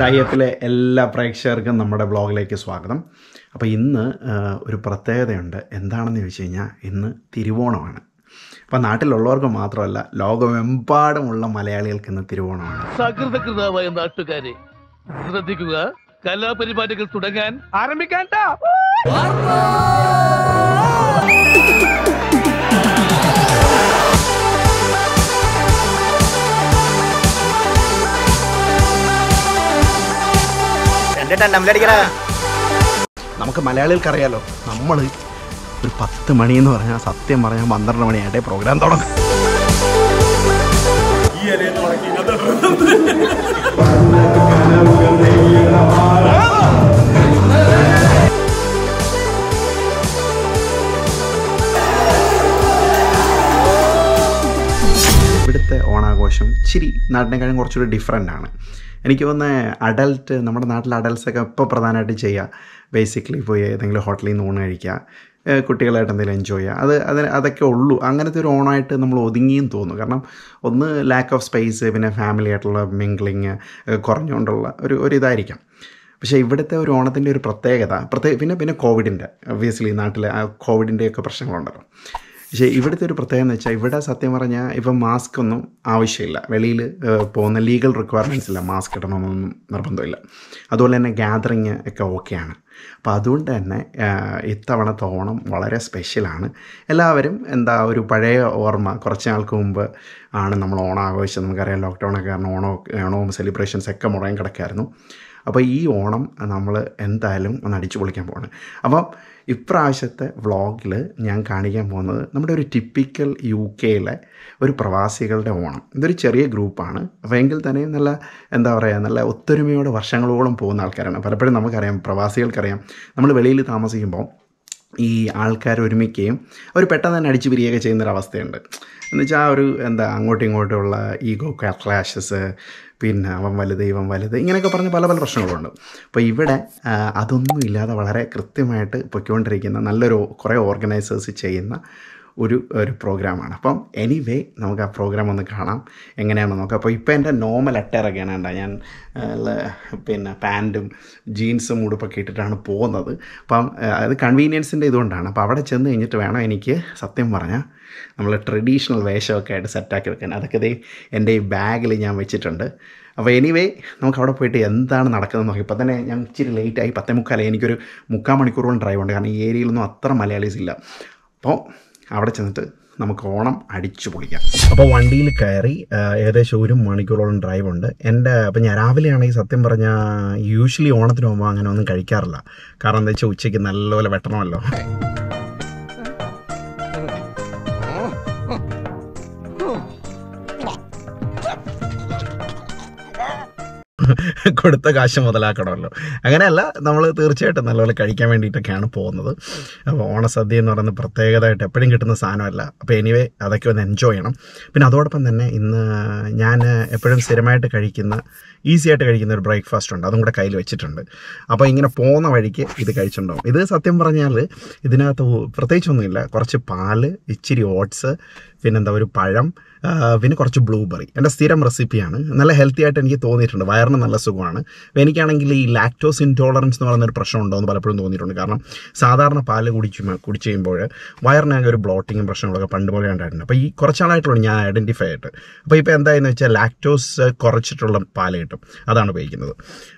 ടൈപ്പിലെ എല്ലാ പ്രേക്ഷകർക്കും നമ്മുടെ ബ്ലോഗിലേക്ക് സ്വാഗതം. അപ്പോൾ ഇന്ന് ഒരു പ്രത്യേകതയുണ്ട്. എന്താണെന്ന് ചോദിച്ചു കഴിഞ്ഞാൽ ഇന്ന് തിരുവോണമാണ്. അപ്പോൾ നാട്ടിലുള്ളവർക്ക് മാത്രമല്ല ലോകമെമ്പാടുമുള്ള മലയാളികൾക്ക് ഇന്ന് തിരുവോണമാണ്. സകൃതകൃതമായ നാട്ടുകാരെ ശ്രദ്ധിക്കുക. കലാപരിപാടികൾ തുടങ്ങാൻ ആരംഭിക്കാൻ നമുക്ക് മലയാളികൾക്കറിയാലോ നമ്മൾ ഒരു പത്ത് മണി എന്ന് പറഞ്ഞാൽ സത്യം പറഞ്ഞാൽ പന്ത്രണ്ട് മണിയായിട്ടേ പ്രോഗ്രാം തുടങ്ങും. ഇവിടുത്തെ ഓണാഘോഷം ചിരി നാട്ടിനെക്കാളും കുറച്ചുകൂടി ഡിഫറെന്റ് ആണ്. എനിക്ക് തോന്നുന്നത് അഡൽട്ട് നമ്മുടെ നാട്ടിലെ അഡൽട്ട്സൊക്കെ ഇപ്പോൾ പ്രധാനമായിട്ട് ചെയ്യുക ബേസിക്കലി പോയി ഏതെങ്കിലും ഹോട്ടലിൽ നിന്ന് ഊണ് കഴിക്കുക കുട്ടികളായിട്ട് എന്തെങ്കിലും എൻജോയ് ചെയ്യുക അത് അത് അതൊക്കെ ഉള്ളൂ. അങ്ങനത്തെ ഒരു ഓണായിട്ട് നമ്മൾ ഒതുങ്ങിയും തോന്നും കാരണം ഒന്ന് ലാക്ക് ഓഫ് സ്പേസ് പിന്നെ ഫാമിലി ആയിട്ടുള്ള മിംഗ്ലിങ് കുറഞ്ഞുകൊണ്ടുള്ള ഒരു ഒരു ഇതായിരിക്കാം. പക്ഷേ ഇവിടുത്തെ ഒരു ഓണത്തിന്റെ ഒരു പ്രത്യേകത പ്രത്യേക പിന്നെ പിന്നെ കോവിഡിന്റെ ഒബ്വിയസ്ലി നാട്ടിൽ ആ കോവിഡിന്റെയൊക്കെ പ്രശ്നങ്ങളുണ്ടല്ലോ. പക്ഷേ ഇവിടുത്തെ ഒരു പ്രത്യേകത എന്ന് വെച്ചാൽ ഇവിടെ സത്യം പറഞ്ഞാൽ ഇപ്പം മാസ്ക് ഒന്നും ആവശ്യമില്ല. വെളിയിൽ പോകുന്ന ലീഗൽ റിക്വയർമെന്റ്സ് ഇല്ല. മാസ്ക് ഇടണമെന്നൊന്നും നിർബന്ധമില്ല. അതുപോലെ തന്നെ ഗ്യാതറിങ് ഒക്കെ ഓക്കെയാണ് അപ്പോൾ അതുകൊണ്ട് തന്നെ ഇത്തവണത്തെ ഓണം വളരെ സ്പെഷ്യലാണ് എല്ലാവരും എന്താ ഒരു പഴയ ഓർമ്മ കുറച്ച് നാൾക്ക് മുമ്പ് ആണ് നമ്മൾ ഓണം ആഘോഷിച്ചത് നമുക്കറിയാം ലോക്ക്ഡൗണൊക്കെ കാരണം ഓണം ഓണവും സെലിബ്രേഷൻസ് ഒക്കെ മുടങ്ങി കിടക്കായിരുന്നു. അപ്പോൾ ഈ ഓണം നമ്മൾ എന്തായാലും ഒന്ന് അടിച്ചു പൊളിക്കാൻ പോകണം അപ്പം ഇപ്രാവശ്യത്തെ വ്ളോഗിൽ ഞാൻ കാണിക്കാൻ പോകുന്നത് നമ്മുടെ ഒരു ടിപ്പിക്കൽ യു കെയിലെ ഒരു പ്രവാസികളുടെ ഓണം. ഇതൊരു ചെറിയ ഗ്രൂപ്പാണ് അപ്പോൾ എങ്കിൽ തന്നെയും നല്ല എന്താ പറയുക നല്ല ഒത്തൊരുമയോടെ വർഷങ്ങളോളം പോകുന്ന ആൾക്കാരാണ്. പലപ്പോഴും നമുക്കറിയാം പ്രവാസികൾക്കറിയാം. നമ്മൾ വെളിയിൽ താമസിക്കുമ്പോൾ ഈ ആൾക്കാർ ഒരുമിക്കുകയും അവർ പെട്ടെന്ന് തന്നെ അടിച്ചു പിരിയുകയൊക്കെ ചെയ്യുന്നൊരവസ്ഥയുണ്ട്. എന്നുവെച്ചാൽ ആ ഒരു എന്താ അങ്ങോട്ടും ഇങ്ങോട്ടുമുള്ള ഈഗോ ക്ലാഷസ് പിന്നെ അവൻ വലുത് ഇവൻ വലുത് ഇങ്ങനെയൊക്കെ പറഞ്ഞ് പല പല പ്രശ്നങ്ങളുണ്ട്. അപ്പോൾ ഇവിടെ അതൊന്നും ഇല്ലാതെ വളരെ കൃത്യമായിട്ട് പൊയ്ക്കൊണ്ടിരിക്കുന്ന നല്ലൊരു കുറേ ഓർഗനൈസേഴ്സ് ചെയ്യുന്ന ഒരു ഒരു പ്രോഗ്രാമാണ്. അപ്പം എനിവേ നമുക്ക് ആ പ്രോഗ്രാം ഒന്ന് കാണാം. എങ്ങനെയാണെന്ന് നോക്കാം. അപ്പോൾ ഇപ്പോൾ എന്റെ നോർമൽ അട്ടയറൊക്കെയാണ് കണ്ട. ഞാൻ പിന്നെ പാന്റും ജീൻസും ഉടുപ്പൊക്കെ ഇട്ടിട്ടാണ് പോകുന്നത്. അപ്പം അത് കൺവീനിയൻസിന്റെ ഇതുകൊണ്ടാണ്. അപ്പോൾ അവിടെ ചെന്ന് കഴിഞ്ഞിട്ട് വേണം എനിക്ക് സത്യം പറഞ്ഞാൽ നമ്മൾ ട്രഡീഷണൽ വേഷമൊക്കെ ആയിട്ട് സെറ്റാക്കി വെക്കാൻ. അതൊക്കെ ഇതേ എന്റെ ഈ ബാഗിൽ ഞാൻ വെച്ചിട്ടുണ്ട്. അപ്പോൾ എനിവേ നമുക്ക് അവിടെ പോയിട്ട് എന്താണ് നടക്കുന്നത് നോക്കി. ഇപ്പം തന്നെ ഞാൻ ഇച്ചിരി ലേറ്റായി പത്തേ മുക്കാലായി. എനിക്കൊരു മുക്കാൽ മണിക്കൂറോളം ഡ്രൈവ് ഉണ്ട്. കാരണം ഈ ഏരിയയിലൊന്നും അത്ര മലയാളീസ് ഇല്ല. അപ്പോൾ അവിടെ ചെന്നിട്ട് നമുക്ക് ഓണം അടിച്ചു പൊളിക്കാം. അപ്പോൾ വണ്ടിയിൽ കയറി ഏകദേശം ഒരു മണിക്കൂറോളം ഡ്രൈവ് ഉണ്ട്. എന്റെ അപ്പം ഞാൻ രാവിലെയാണെങ്കിൽ സത്യം പറഞ്ഞാൽ യൂഷ്വലി ഓണത്തിന് പോകുമ്പോൾ അങ്ങനെ ഒന്നും കഴിക്കാറില്ല. കാരണം എന്താ വെച്ചാൽ ഉച്ചയ്ക്ക് നല്ലപോലെ വെട്ടണമല്ലോ. കൊടുത്ത കാശ് മുതലാക്കണമല്ലോ. അങ്ങനെയല്ല നമ്മൾ തീർച്ചയായിട്ടും നല്ലപോലെ കഴിക്കാൻ വേണ്ടിയിട്ടൊക്കെയാണ് പോകുന്നത്. അപ്പോൾ ഓണസദ്യ എന്ന് പറയുന്നത് പ്രത്യേകതയായിട്ട് എപ്പോഴും കിട്ടുന്ന സാധനമല്ല. അപ്പോൾ എനിവേ അതൊക്കെ ഒന്ന് എൻജോയ് ചെയ്യണം. പിന്നെ അതോടൊപ്പം തന്നെ ഇന്ന് ഞാൻ എപ്പോഴും സ്ഥിരമായിട്ട് കഴിക്കുന്ന ഈസി ആയിട്ട് കഴിക്കുന്ന ഒരു ബ്രേക്ക്ഫാസ്റ്റ് ഉണ്ട്. അതും കൂടെ കയ്യിൽ വെച്ചിട്ടുണ്ട്. അപ്പോൾ ഇങ്ങനെ പോകുന്ന വഴിക്ക് ഇത് കഴിച്ചിട്ടുണ്ടാവും. ഇത് സത്യം പറഞ്ഞാൽ ഇതിനകത്ത് പ്രത്യേകിച്ചൊന്നുമില്ല. കുറച്ച് പാൽ ഇച്ചിരി ഓട്സ് പിന്നെന്താ ഒരു പഴം പിന്നെ കുറച്ച് ബ്ലൂബെറി എന്റെ സ്ഥിരം റെസിപ്പിയാണ് നല്ല ഹെൽത്തി ആയിട്ട് എനിക്ക് തോന്നിയിട്ടുണ്ട്. വയറിന് നല്ല സുഖമാണ്. എനിക്കാണെങ്കിൽ ഈ ലാക്ടോസ് ഇൻടോളറൻസ് എന്ന് പറയുന്ന ഒരു പ്രശ്നം ഉണ്ടോ എന്ന് പലപ്പോഴും തോന്നിയിട്ടുണ്ട്. കാരണം സാധാരണ പാൽ കുടിച്ച് കുടിച്ച് കഴിയുമ്പോൾ വയറിനാകെ ഒരു ബ്ലോട്ടിങ്ങും പ്രശ്നങ്ങളൊക്കെ പണ്ട് പോലെ ഉണ്ടായിട്ടുണ്ട്. അപ്പോൾ ഈ കുറച്ചാളായിട്ടുള്ളൂ ഞാൻ ഐഡന്റിഫൈ ആയിട്ട്. അപ്പോൾ ഇപ്പോൾ എന്തായെന്ന് വെച്ചാൽ ലാക്ടോസ് കുറച്ചിട്ടുള്ള പാൽ കിട്ടും. അതാണ് ഉപയോഗിക്കുന്നത്.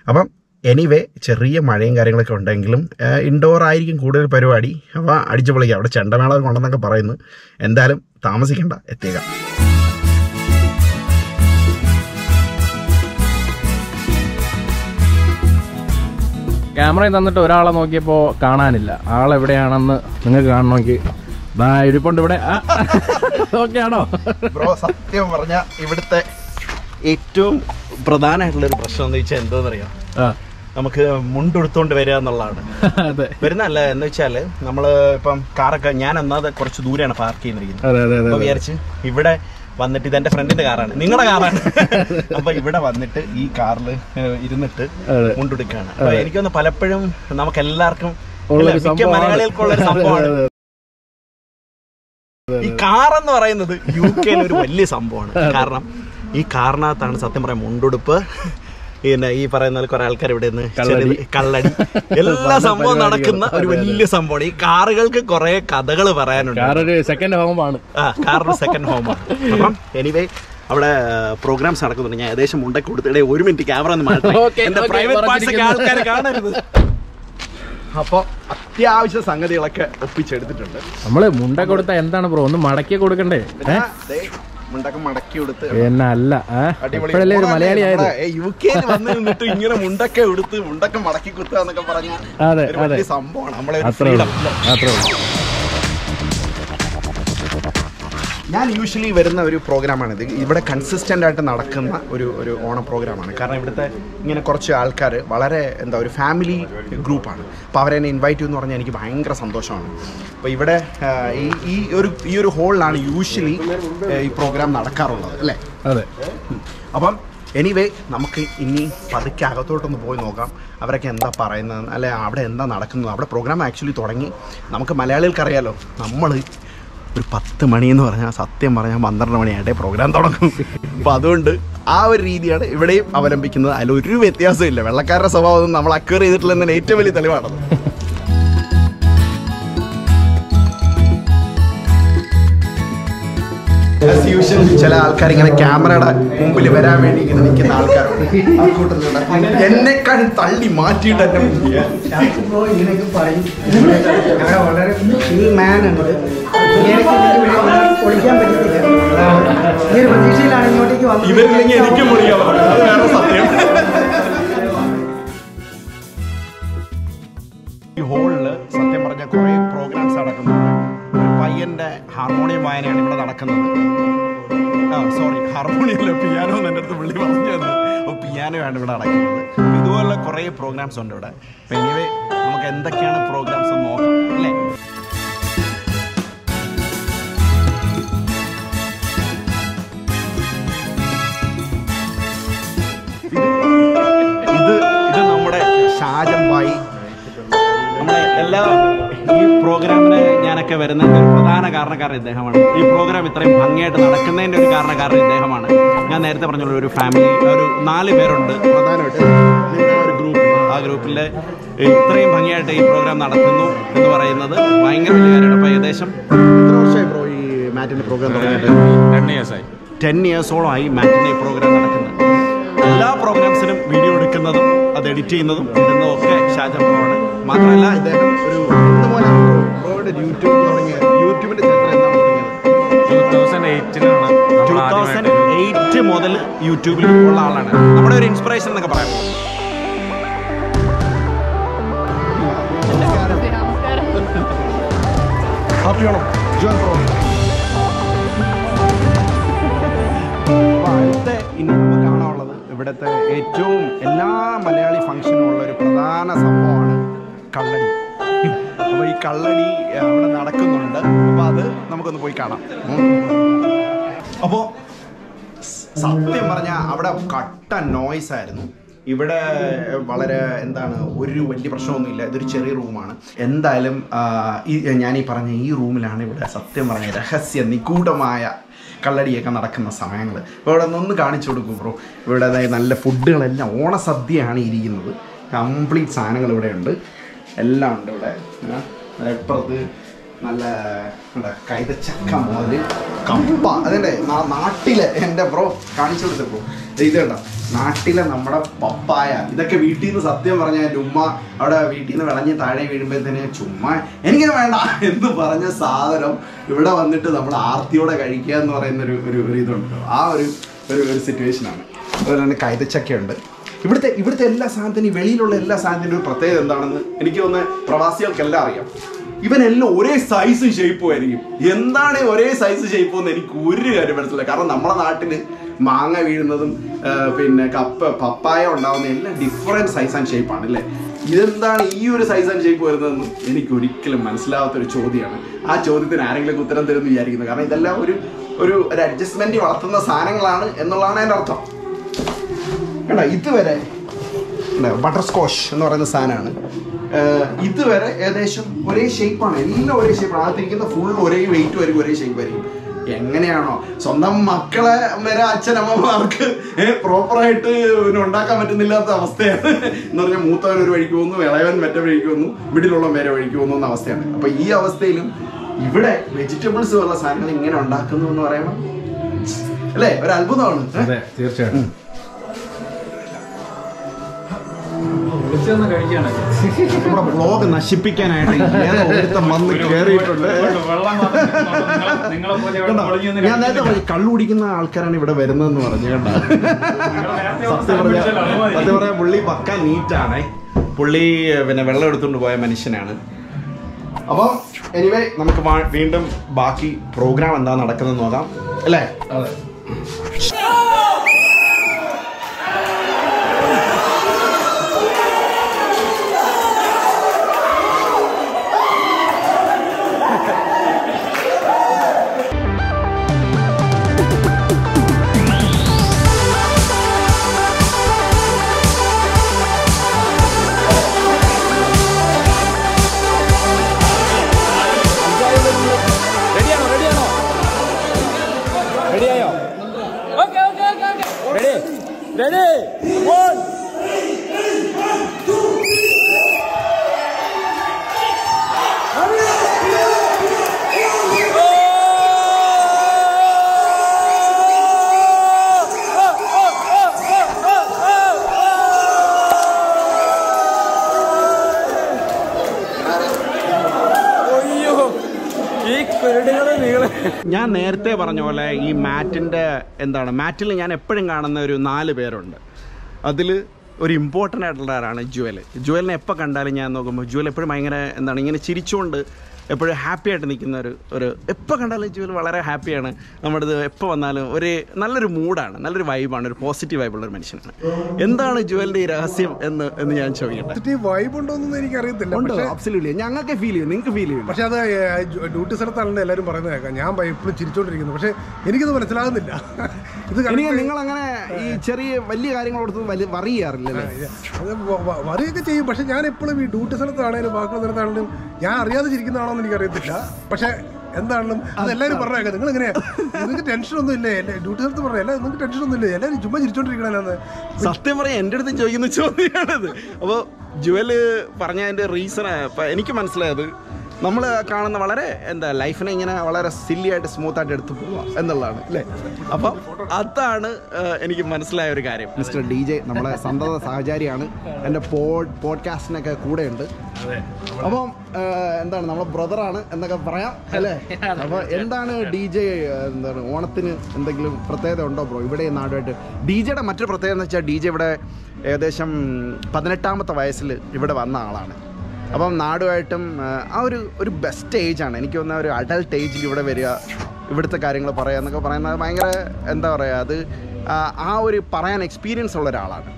അപ്പം എനിവേ ചെറിയ മഴയും കാര്യങ്ങളൊക്കെ ഉണ്ടെങ്കിലും ഇൻഡോർ ആയിരിക്കും കൂടുതൽ പരിപാടി. അപ്പോൾ അടിച്ചു പൊളിക്കുക അവിടെ ചെണ്ടമേള കൊണ്ടെന്നൊക്കെ പറയുന്നു. എന്തായാലും താമസിക്കേണ്ട. എത്തിയേക്കാം. ക്യാമറയിൽ തന്നിട്ട് ഒരാളെ നോക്കിയപ്പോൾ കാണാനില്ല. ആളെവിടെയാണെന്ന് നിങ്ങൾക്ക് കാണണമെങ്കിൽ ദാ ഇരിപ്പുണ്ട് ഇവിടെ. ഓക്കെ ആണോ ബ്രോ സത്യം പറഞ്ഞ ഇവിടുത്തെ ഏറ്റവും പ്രധാനമായിട്ടുള്ള ഒരു പ്രശ്നം എന്ന് വെച്ചാൽ എന്തോന്നറിയാം? നമുക്ക് മുണ്ടെടുത്തോണ്ട് വരിക എന്നുള്ളതാണ്. വരുന്നല്ല എന്ന് വെച്ചാൽ നമ്മൾ ഇപ്പം കാറൊക്കെ ഞാൻ എന്നാ കുറച്ച് ദൂരെയാണ് പാർക്ക് ചെയ്യുന്നിരിക്കുന്നത് വിചാരിച്ച് ഇവിടെ വന്നിട്ട് ഇതെന്റെ ഫ്രണ്ടിന്റെ കാറാണ് നിങ്ങളുടെ കാറാണ് അപ്പൊ ഇവിടെ വന്നിട്ട് ഈ കാറിൽ ഇരുന്നിട്ട് കൊണ്ടുപിടിക്കാണ് മുണ്ടെടുക്കുകയാണ് എനിക്കൊന്ന് പലപ്പോഴും നമുക്ക് എല്ലാവർക്കും മലയാളികൾക്കുള്ള ഒരു സംഭവമാണ്. ഈ കാർ എന്ന് പറയുന്നത് യു കെയിൽ ഒരു വലിയ സംഭവമാണ്. കാരണം ഈ കാറിനകത്താണ് സത്യം പറയാം മുണ്ടുടുപ്പ്. പിന്നെ ഈ പറയുന്ന കുറെ ആൾക്കാർ ഇവിടെ നിന്ന് കള്ളടി. എല്ലാ സംഭവം നടക്കുന്ന ഒരു വലിയ സംഭവമാണ്. ഈ കാറുകൾക്ക് കുറെ കഥകൾ പറയാനുണ്ട്. കാറൊരു സെക്കൻഡ് ഹോമാണ് ആ കാറിന് സെക്കൻഡ് ഹോമാണ് അപ്പം എനിവേ അവിടെ പ്രോഗ്രാംസ് നടക്കുന്നുണ്ട്. ഞാൻ ഏകദേശം മുണ്ടൊക്കെ കൊടുത്തിടെ ഒരു മിനിറ്റ് ക്യാമറ ഒന്ന് മാറ്റി Okay, എന്റെ പ്രൈവറ്റ് പാർട്സ് ഒക്കെ ആൾക്കാർ പറഞ്ഞിരിക്കുന്നു. കാണരുത്. അപ്പൊ അത്യാവശ്യ സംഗതികളൊക്കെ ഒപ്പിച്ചെടുത്തിട്ടുണ്ട്. നമ്മൾ മുണ്ട കൊടുത്ത എന്താണ് ബ്രോ ഒന്ന് മടക്കി കൊടുക്കണ്ടേ? മുണ്ടൊക്കെ മടക്കി എടുത്ത് എന്നല്ല ഒരു മലയാളി യു കെ വന്ന് നിന്നിട്ട് ഇങ്ങനെ മുണ്ടൊക്കെ എടുത്ത് മുണ്ടൊക്കെ മടക്കി കുത്തുക എന്നൊക്കെ പറഞ്ഞ സംഭവമാണ്. നമ്മളെ അത്രേ. അത്രേ ഞാൻ യൂഷ്വലി വരുന്ന ഒരു പ്രോഗ്രാമാണിത് ഇവിടെ കൺസിസ്റ്റന്റ് ആയിട്ട് നടക്കുന്ന ഒരു ഒരു ഓണ പ്രോഗ്രാമാണ് കാരണം ഇവിടുത്തെ ഇങ്ങനെ കുറച്ച് ആൾക്കാർ വളരെ എന്താ ഒരു ഫാമിലി ഗ്രൂപ്പാണ് അപ്പോൾ അവരെ എന്നെ ഇൻവൈറ്റ് ചെയ്യുമെന്ന് പറഞ്ഞാൽ എനിക്ക് ഭയങ്കര സന്തോഷമാണ്. അപ്പോൾ ഇവിടെ ഈ ഈ ഒരു ഈ ഒരു ഹോളിലാണ് യൂഷ്വലി ഈ പ്രോഗ്രാം നടക്കാറുള്ളത് അല്ലേ? അതെ. അപ്പം എനിവേ നമുക്ക് ഇനി പതുക്കെ അകത്തോട്ടൊന്ന് പോയി നോക്കാം. അവരൊക്കെ എന്താ പറയുന്നത് അല്ലെ അവിടെ എന്താ നടക്കുന്നത്. അവിടെ പ്രോഗ്രാം ആക്ച്വലി തുടങ്ങി. നമുക്ക് മലയാളികൾക്കറിയാലോ നമ്മൾ ഒരു പത്ത് മണി എന്ന് പറഞ്ഞാൽ സത്യം പറഞ്ഞാൽ പന്ത്രണ്ട് മണിയായിട്ടേ പ്രോഗ്രാം തുടങ്ങും. അപ്പോൾ അതുകൊണ്ട് ആ ഒരു രീതിയാണ് ഇവിടെയും അവലംബിക്കുന്നത്. അതിലൊരു വ്യത്യാസമില്ല. വെള്ളക്കാരുടെ സ്വഭാവം നമ്മൾ അക്വയർ ചെയ്തിട്ടില്ലെന്നതിന് ഏറ്റവും വലിയ തെളിവാണത്. ചില ആൾക്കാർ ഇങ്ങനെ ക്യാമറയുടെ മുമ്പിൽ വരാൻ വേണ്ടി ഇങ്ങനെ നിൽക്കുന്ന ആൾക്കാരുണ്ട്. എന്നെക്കാൾ തള്ളി മാറ്റിയിട്ട് എന്നെ ഇങ്ങനെയൊക്കെ പറയും. വളരെ മാൻ പൊളിക്കാൻ ഈ ഹോളിൽ സത്യം പറഞ്ഞ കുറേ പ്രോഗ്രാംസ് നടക്കുന്നുണ്ട്. ഒരു പയ്യന്റെ ഹാർമോണിയം വായനയാണ് ഇവിടെ നടക്കുന്നത്. ആ സോറി ഹാർമോണിയല്ല പിയാനോ എന്ന് അടുത്ത് പുള്ളി പറഞ്ഞു തന്നു അപ്പോൾ പിയാനോ ആണ് ഇവിടെ നടക്കുന്നത്. ഇതുപോലെ കുറേ പ്രോഗ്രാംസ് ഉണ്ട് ഇവിടെ. എനിവേ നമുക്ക് എന്തൊക്കെയാണ് പ്രോഗ്രാംസ് നോക്കാം അല്ലേ? എല്ലാ ഈ പ്രോഗ്രാമിന് ഞാനൊക്കെ വരുന്നതിന്റെ ഒരു പ്രധാന കാരണക്കാരൻ ഇദ്ദേഹമാണ്. ഈ പ്രോഗ്രാം ഇത്രയും ഭംഗിയായിട്ട് നടക്കുന്നതിന്റെ ഒരു കാരണക്കാരൻ ഇദ്ദേഹമാണ്. ഞാൻ നേരത്തെ പറഞ്ഞുള്ള ഒരു ഫാമിലി ഒരു നാല് പേരുണ്ട്. പ്രധാനമായിട്ട് ഗ്രൂപ്പ് ആ ഗ്രൂപ്പിലെ ഇത്രയും ഭംഗിയായിട്ട് ഈ പ്രോഗ്രാം നടത്തുന്നു എന്ന് പറയുന്നത് ഭയങ്കര വലിയ കാര്യമാണ്. ഏകദേശം എത്ര വർഷമായി ബ്രോ ഈ മാറ്റിന്റെ പ്രോഗ്രാം തുടങ്ങിയിട്ട്? ടെൻ ഇയേഴ്സോളമായി മാറ്റിന്റെ പ്രോഗ്രാം നടക്കുന്നത്. എല്ലാ പ്രോഗ്രാംസിനും വീഡിയോ എടുക്കുന്നതും അത് എഡിറ്റ് ചെയ്യുന്നതും ഇടുന്നതും ഒക്കെ ഷാജം ബ്രോ ആണ് മാത്രമല്ല ഇദ്ദേഹം ഒരു എന്തുപോലെ ബ്രോയുടെ യൂട്യൂബ് തുടങ്ങിയ യൂട്യൂബിന്റെ ചരിത്രം എന്താണ് ടൂ തൗസൻഡ് എയ്റ്റ് മുതൽ യൂട്യൂബിൽ ഉള്ള ആളാണ്. നമ്മുടെ ഒരു ഇൻസ്പിറേഷൻ എന്നൊക്കെ പറയാം ഹാപ്പിയാണോ? അപ്പോൾ അടുത്ത ഇനി നമുക്ക് കാണാനുള്ളത് ഇവിടുത്തെ ഏറ്റവും എല്ലാ മലയാളി ഫംഗ്ഷനും ഉള്ള ഒരു പ്രധാന സംഭവമാണ് കള്ളടി അപ്പോൾ ഈ കള്ളടി അവിടെ നടക്കുന്നുണ്ട്. അപ്പോൾ അത് നമുക്കൊന്ന് പോയി കാണാം. അപ്പോൾ സത്യം പറഞ്ഞാൽ അവിടെ കട്ട നോയ്സ് ആയിരുന്നു. ഇവിടെ വളരെ എന്താണ് ഒരു വലിയ പ്രശ്നമൊന്നുമില്ല. ഇതൊരു ചെറിയ റൂമാണ്. എന്തായാലും ഈ ഞാൻ ഈ പറഞ്ഞ ഈ റൂമിലാണ് ഇവിടെ സത്യം പറഞ്ഞ രഹസ്യ നിഗൂഢമായ കള്ളടിയൊക്കെ നടക്കുന്ന സമയങ്ങൾ അപ്പോൾ ഇവിടെ ഒന്ന് കാണിച്ചു കൊടുക്കും ബ്രോ. ഇവിടെ നല്ല ഫുഡുകളെല്ലാം ഓണസദ്യയാണ് ഇരിക്കുന്നത്. കംപ്ലീറ്റ് സാധനങ്ങൾ ഇവിടെ ഉണ്ട്. എല്ലാം ഉണ്ട് ഇവിടെ. ഇപ്പുറത്ത് നല്ല എന്താ കൈതച്ചക്ക മുതൽ കമ്പ അതിന്റെ നാട്ടിലെ എന്റെ ബ്രോ കാണിച്ചു കൊടുത്തപ്പോൾ ഇത് കേട്ടോ നാട്ടിലെ നമ്മുടെ പപ്പായ. ഇതൊക്കെ വീട്ടിൽ നിന്ന് സത്യം പറഞ്ഞ എന്റെ ഉമ്മ അവിടെ വീട്ടിൽ നിന്ന് വിളഞ്ഞ് താഴെ വീഴുമ്പോഴത്തേന് ചുമ്മാ എനിക്കത് വേണ്ട എന്ന് പറഞ്ഞ സാധനം ഇവിടെ വന്നിട്ട് നമ്മൾ ആർത്തിയോടെ കഴിക്കുക എന്ന് പറയുന്ന ഒരു ഒരു ഇതുണ്ട്. ആ ഒരു ഒരു സിറ്റുവേഷനാണ് അതുപോലെ തന്നെ കൈതച്ചക്കയുണ്ട്. ഇവിടുത്തെ ഇവിടുത്തെ എല്ലാ സാധനത്തിനും വെളിയിലുള്ള എല്ലാ സാധനത്തിനും ഒരു പ്രത്യേകത എന്താണെന്ന് എനിക്ക് തോന്നുന്നത് പ്രവാസികൾക്കെല്ലാം അറിയാം. ഇവനെല്ലാം ഒരേ സൈസ് ഷേപ്പും ആയിരിക്കും. എന്താണ് ഒരേ സൈസ് ഷേപ്പ് എന്ന് എനിക്ക് ഒരു കാര്യം മനസ്സിലായി കാരണം നമ്മുടെ നാട്ടിൽ മാങ്ങ വീഴുന്നതും പിന്നെ കപ്പ പപ്പായ ഉണ്ടാവുന്ന എല്ലാം ഡിഫറെന്റ് സൈസ് ആൻഡ് ഷേപ്പാണ് അല്ലേ? ഇതെന്താണ് ഈ ഒരു സൈസ് ആൻഡ് ഷേപ്പ് വരുന്നതെന്ന് എനിക്ക് ഒരിക്കലും മനസ്സിലാവാത്തൊരു ചോദ്യമാണ്. ആ ചോദ്യത്തിന് ആരെങ്കിലും ഉത്തരം തരുമെന്ന് വിചാരിക്കുന്നത് കാരണം ഇതെല്ലാം ഒരു ഒരു അഡ്ജസ്റ്റ്മെന്റ് വളർത്തുന്ന സാധനങ്ങളാണ് എന്നുള്ളതാണ് എന്റെ അർത്ഥം. കണ്ട ഇതുവരെ ബട്ടർ സ്കോഷ് എന്ന് പറയുന്ന സാധനമാണ്. ഇതുവരെ ഏകദേശം ഒരേ ഷേപ്പാണ് എല്ലാം ഒരേ ഷേപ്പാണ് അകത്തിരിക്കുന്ന ഫുൾ ഒരേ വെയിറ്റ് വരും ഒരേ ഷേപ്പ് വരും എങ്ങനെയാണോ? സ്വന്തം മക്കളെ വരെ അച്ഛനമ്മമാർക്ക് പ്രോപ്പറായിട്ട് ഉണ്ടാക്കാൻ പറ്റുന്നില്ലാത്ത അവസ്ഥയാണ്. എന്ന് പറഞ്ഞാൽ മൂത്തവൻ ഒരു വഴിക്ക് പോകുന്നു ഇളയവൻ മറ്റേ വഴിക്ക് പോകുന്നു മിഡിലുള്ള വേറെ വഴിക്ക് പോകുന്നു എന്ന അവസ്ഥയാണ്. അപ്പൊ ഈ അവസ്ഥയിലും ഇവിടെ വെജിറ്റബിൾസ് ഉള്ള സാധനങ്ങൾ ഇങ്ങനെ ഉണ്ടാക്കുന്നു എന്ന് പറയുമ്പോൾ അല്ലേ? ഒരു അത്ഭുതമാണ്. അതെ തീർച്ചയായിട്ടും. നമ്മുടെ ബ്ലോഗ് നശിപ്പിക്കാനായിട്ട് ഏതോ വന്ന് കയറിയിട്ടുണ്ട് നിങ്ങളെ പോലെ കണ്ടോ? ഞാൻ നേരത്തെ പറഞ്ഞു കള്ളു കുടിക്കുന്ന ആൾക്കാരാണ് ഇവിടെ വരുന്നതെന്ന് പറഞ്ഞു കേട്ടോ സത്യം പറഞ്ഞ സത്യം പറഞ്ഞ പുള്ളി പക്ക നീറ്റാണ്. പുള്ളി പിന്നെ വെള്ളം എടുത്തുകൊണ്ട് പോയ മനുഷ്യനാണ്. അപ്പം എനിവേ നമുക്ക് വീണ്ടും ബാക്കി പ്രോഗ്രാം എന്താ നടക്കുന്നത് നോക്കാം. അല്ലേ? ഞാൻ നേരത്തെ പറഞ്ഞ പോലെ ഈ മാറ്റിന്റെ എന്താണ് മാറ്റിൽ ഞാൻ എപ്പോഴും കാണുന്ന ഒരു നാല് പേരുണ്ട്. അതിൽ ഒരു ഇമ്പോർട്ടന്റ് ആയിട്ടുള്ള ആളാണ് ജുവൽ. ജുവലിനെ എപ്പോൾ കണ്ടാലും ഞാൻ നോക്കുമ്പോൾ ജുവൽ എപ്പോഴും ഭയങ്കര എന്താണ് ഇങ്ങനെ ചിരിച്ചുകൊണ്ട് എപ്പോഴും ഹാപ്പി ആയിട്ട് നിൽക്കുന്ന ഒരു ഒരു എപ്പോൾ കണ്ടാലും ജീവിതം വളരെ ഹാപ്പിയാണ് നമ്മുടെ ഇത് എപ്പോൾ വന്നാലും ഒരു നല്ലൊരു മൂഡാണ് നല്ലൊരു വൈബാണ് ഒരു പോസിറ്റീവ് വൈബുള്ള ഒരു മനുഷ്യനാണ്. എന്താണ് ജുവലിന്റെ ഈ രഹസ്യം എന്ന് എന്ന് ഞാൻ ചോദിക്കട്ടെ? പോസിറ്റീവ് വൈബ് ഉണ്ടോ? അബ്സല്യൂട്ട്ലി ഞങ്ങൾക്ക് ഫീൽ ചെയ്യും നിങ്ങൾക്ക് ഫീൽ ചെയ്യും. പക്ഷെ അത് ഡ്യൂട്ടി സ്ഥലത്താണല്ലോ എല്ലാവരും പറയുന്നത് കേൾക്കാം. ഞാൻ എപ്പോഴും ചിരിച്ചോണ്ടിരിക്കുന്നു. പക്ഷെ എനിക്കത് മനസ്സിലാകുന്നില്ല. ഇത് എനിക്ക് നിങ്ങൾ അങ്ങനെ ഈ ചെറിയ വലിയ കാര്യങ്ങളോടത്ത് വലിയ വറി ചെയ്യാറില്ല അത് വ- വ- ചെയ്യും. പക്ഷെ ഞാൻ എപ്പോഴും ഈ ഡ്യൂട്ടി സ്ഥലത്താണേലും ബാക്കിയുള്ള സ്ഥലത്താണെങ്കിലും ഞാൻ അറിയാതെ ചിരിക്കുന്നതാണോ എന്ന് എനിക്കറിയത്തില്ല. പക്ഷെ എന്താണെങ്കിലും അത് എല്ലാവരും പറഞ്ഞേക്കാം. നിങ്ങൾ ഇങ്ങനെ നിങ്ങൾക്ക് ടെൻഷൻ ഒന്നും ഇല്ലേ? എല്ലാ- ഡ്യൂട്ടി സ്ഥലത്ത് പറഞ്ഞ. എല്ലാ നിങ്ങൾക്ക് ടെൻഷൻ ഒന്നും ഇല്ലേ? എല്ലാവരും ചുമ്മാ ചിരിച്ചോണ്ടിരിക്കണെന്ന് സത്യം പറയാം എന്റെ അടുത്ത് ചോദിക്കുന്ന ചോദ്യമാണത്. അപ്പോൾ ജുവൽ പറഞ്ഞതിന്റെ റീസൺ എനിക്ക് മനസ്സിലായത് നമ്മൾ കാണുന്ന വളരെ എന്താ ലൈഫിനെ ഇങ്ങനെ വളരെ സില്ലിയായിട്ട് സ്മൂത്തായിട്ട് സ്മൂത്ത് ആയിട്ട് എടുത്തു പോവാം എന്നുള്ളതാണ് അല്ലേ? അപ്പം അതാണ് എനിക്ക് മനസ്സിലായ ഒരു കാര്യം. മിസ്റ്റർ ഡി ജെ നമ്മളെ സന്തത സഹചാരിയാണ്. എന്റെ പോഡ് പോഡ്കാസ്റ്റിനൊക്കെ കൂടെയുണ്ട്. അപ്പം എന്താണ് നമ്മളെ ബ്രദറാണ് എന്നൊക്കെ പറയാം അല്ലേ? അപ്പോൾ എന്താണ് ഡി ജെ എന്താണ് ഓണത്തിന് എന്തെങ്കിലും പ്രത്യേകത ഉണ്ടോ ബ്രോ? ഇവിടെ നാടുമായിട്ട്. ഡി ജെയുടെ മറ്റൊരു പ്രത്യേകത എന്ന് വെച്ചാൽ ഡി ജെ ഇവിടെ ഏകദേശം പതിനെട്ടാമത്തെ വയസ്സിൽ ഇവിടെ വന്ന ആളാണ്. അപ്പം നാടുമായിട്ടും ആ, ഒരു ഒരു ബെസ്റ്റ് ഏജാണ് എനിക്ക് തോന്നുന്ന ഒരു അഡൽട്ട് ഏജിൽ ഇവിടെ വരിക ഇവിടുത്തെ കാര്യങ്ങൾ പറയുക എന്നൊക്കെ പറയുന്നത് ഭയങ്കര എന്താ പറയുക അത് ആ, ഒരു പറയാൻ എക്സ്പീരിയൻസ് ഉള്ള ഒരാളാണ്.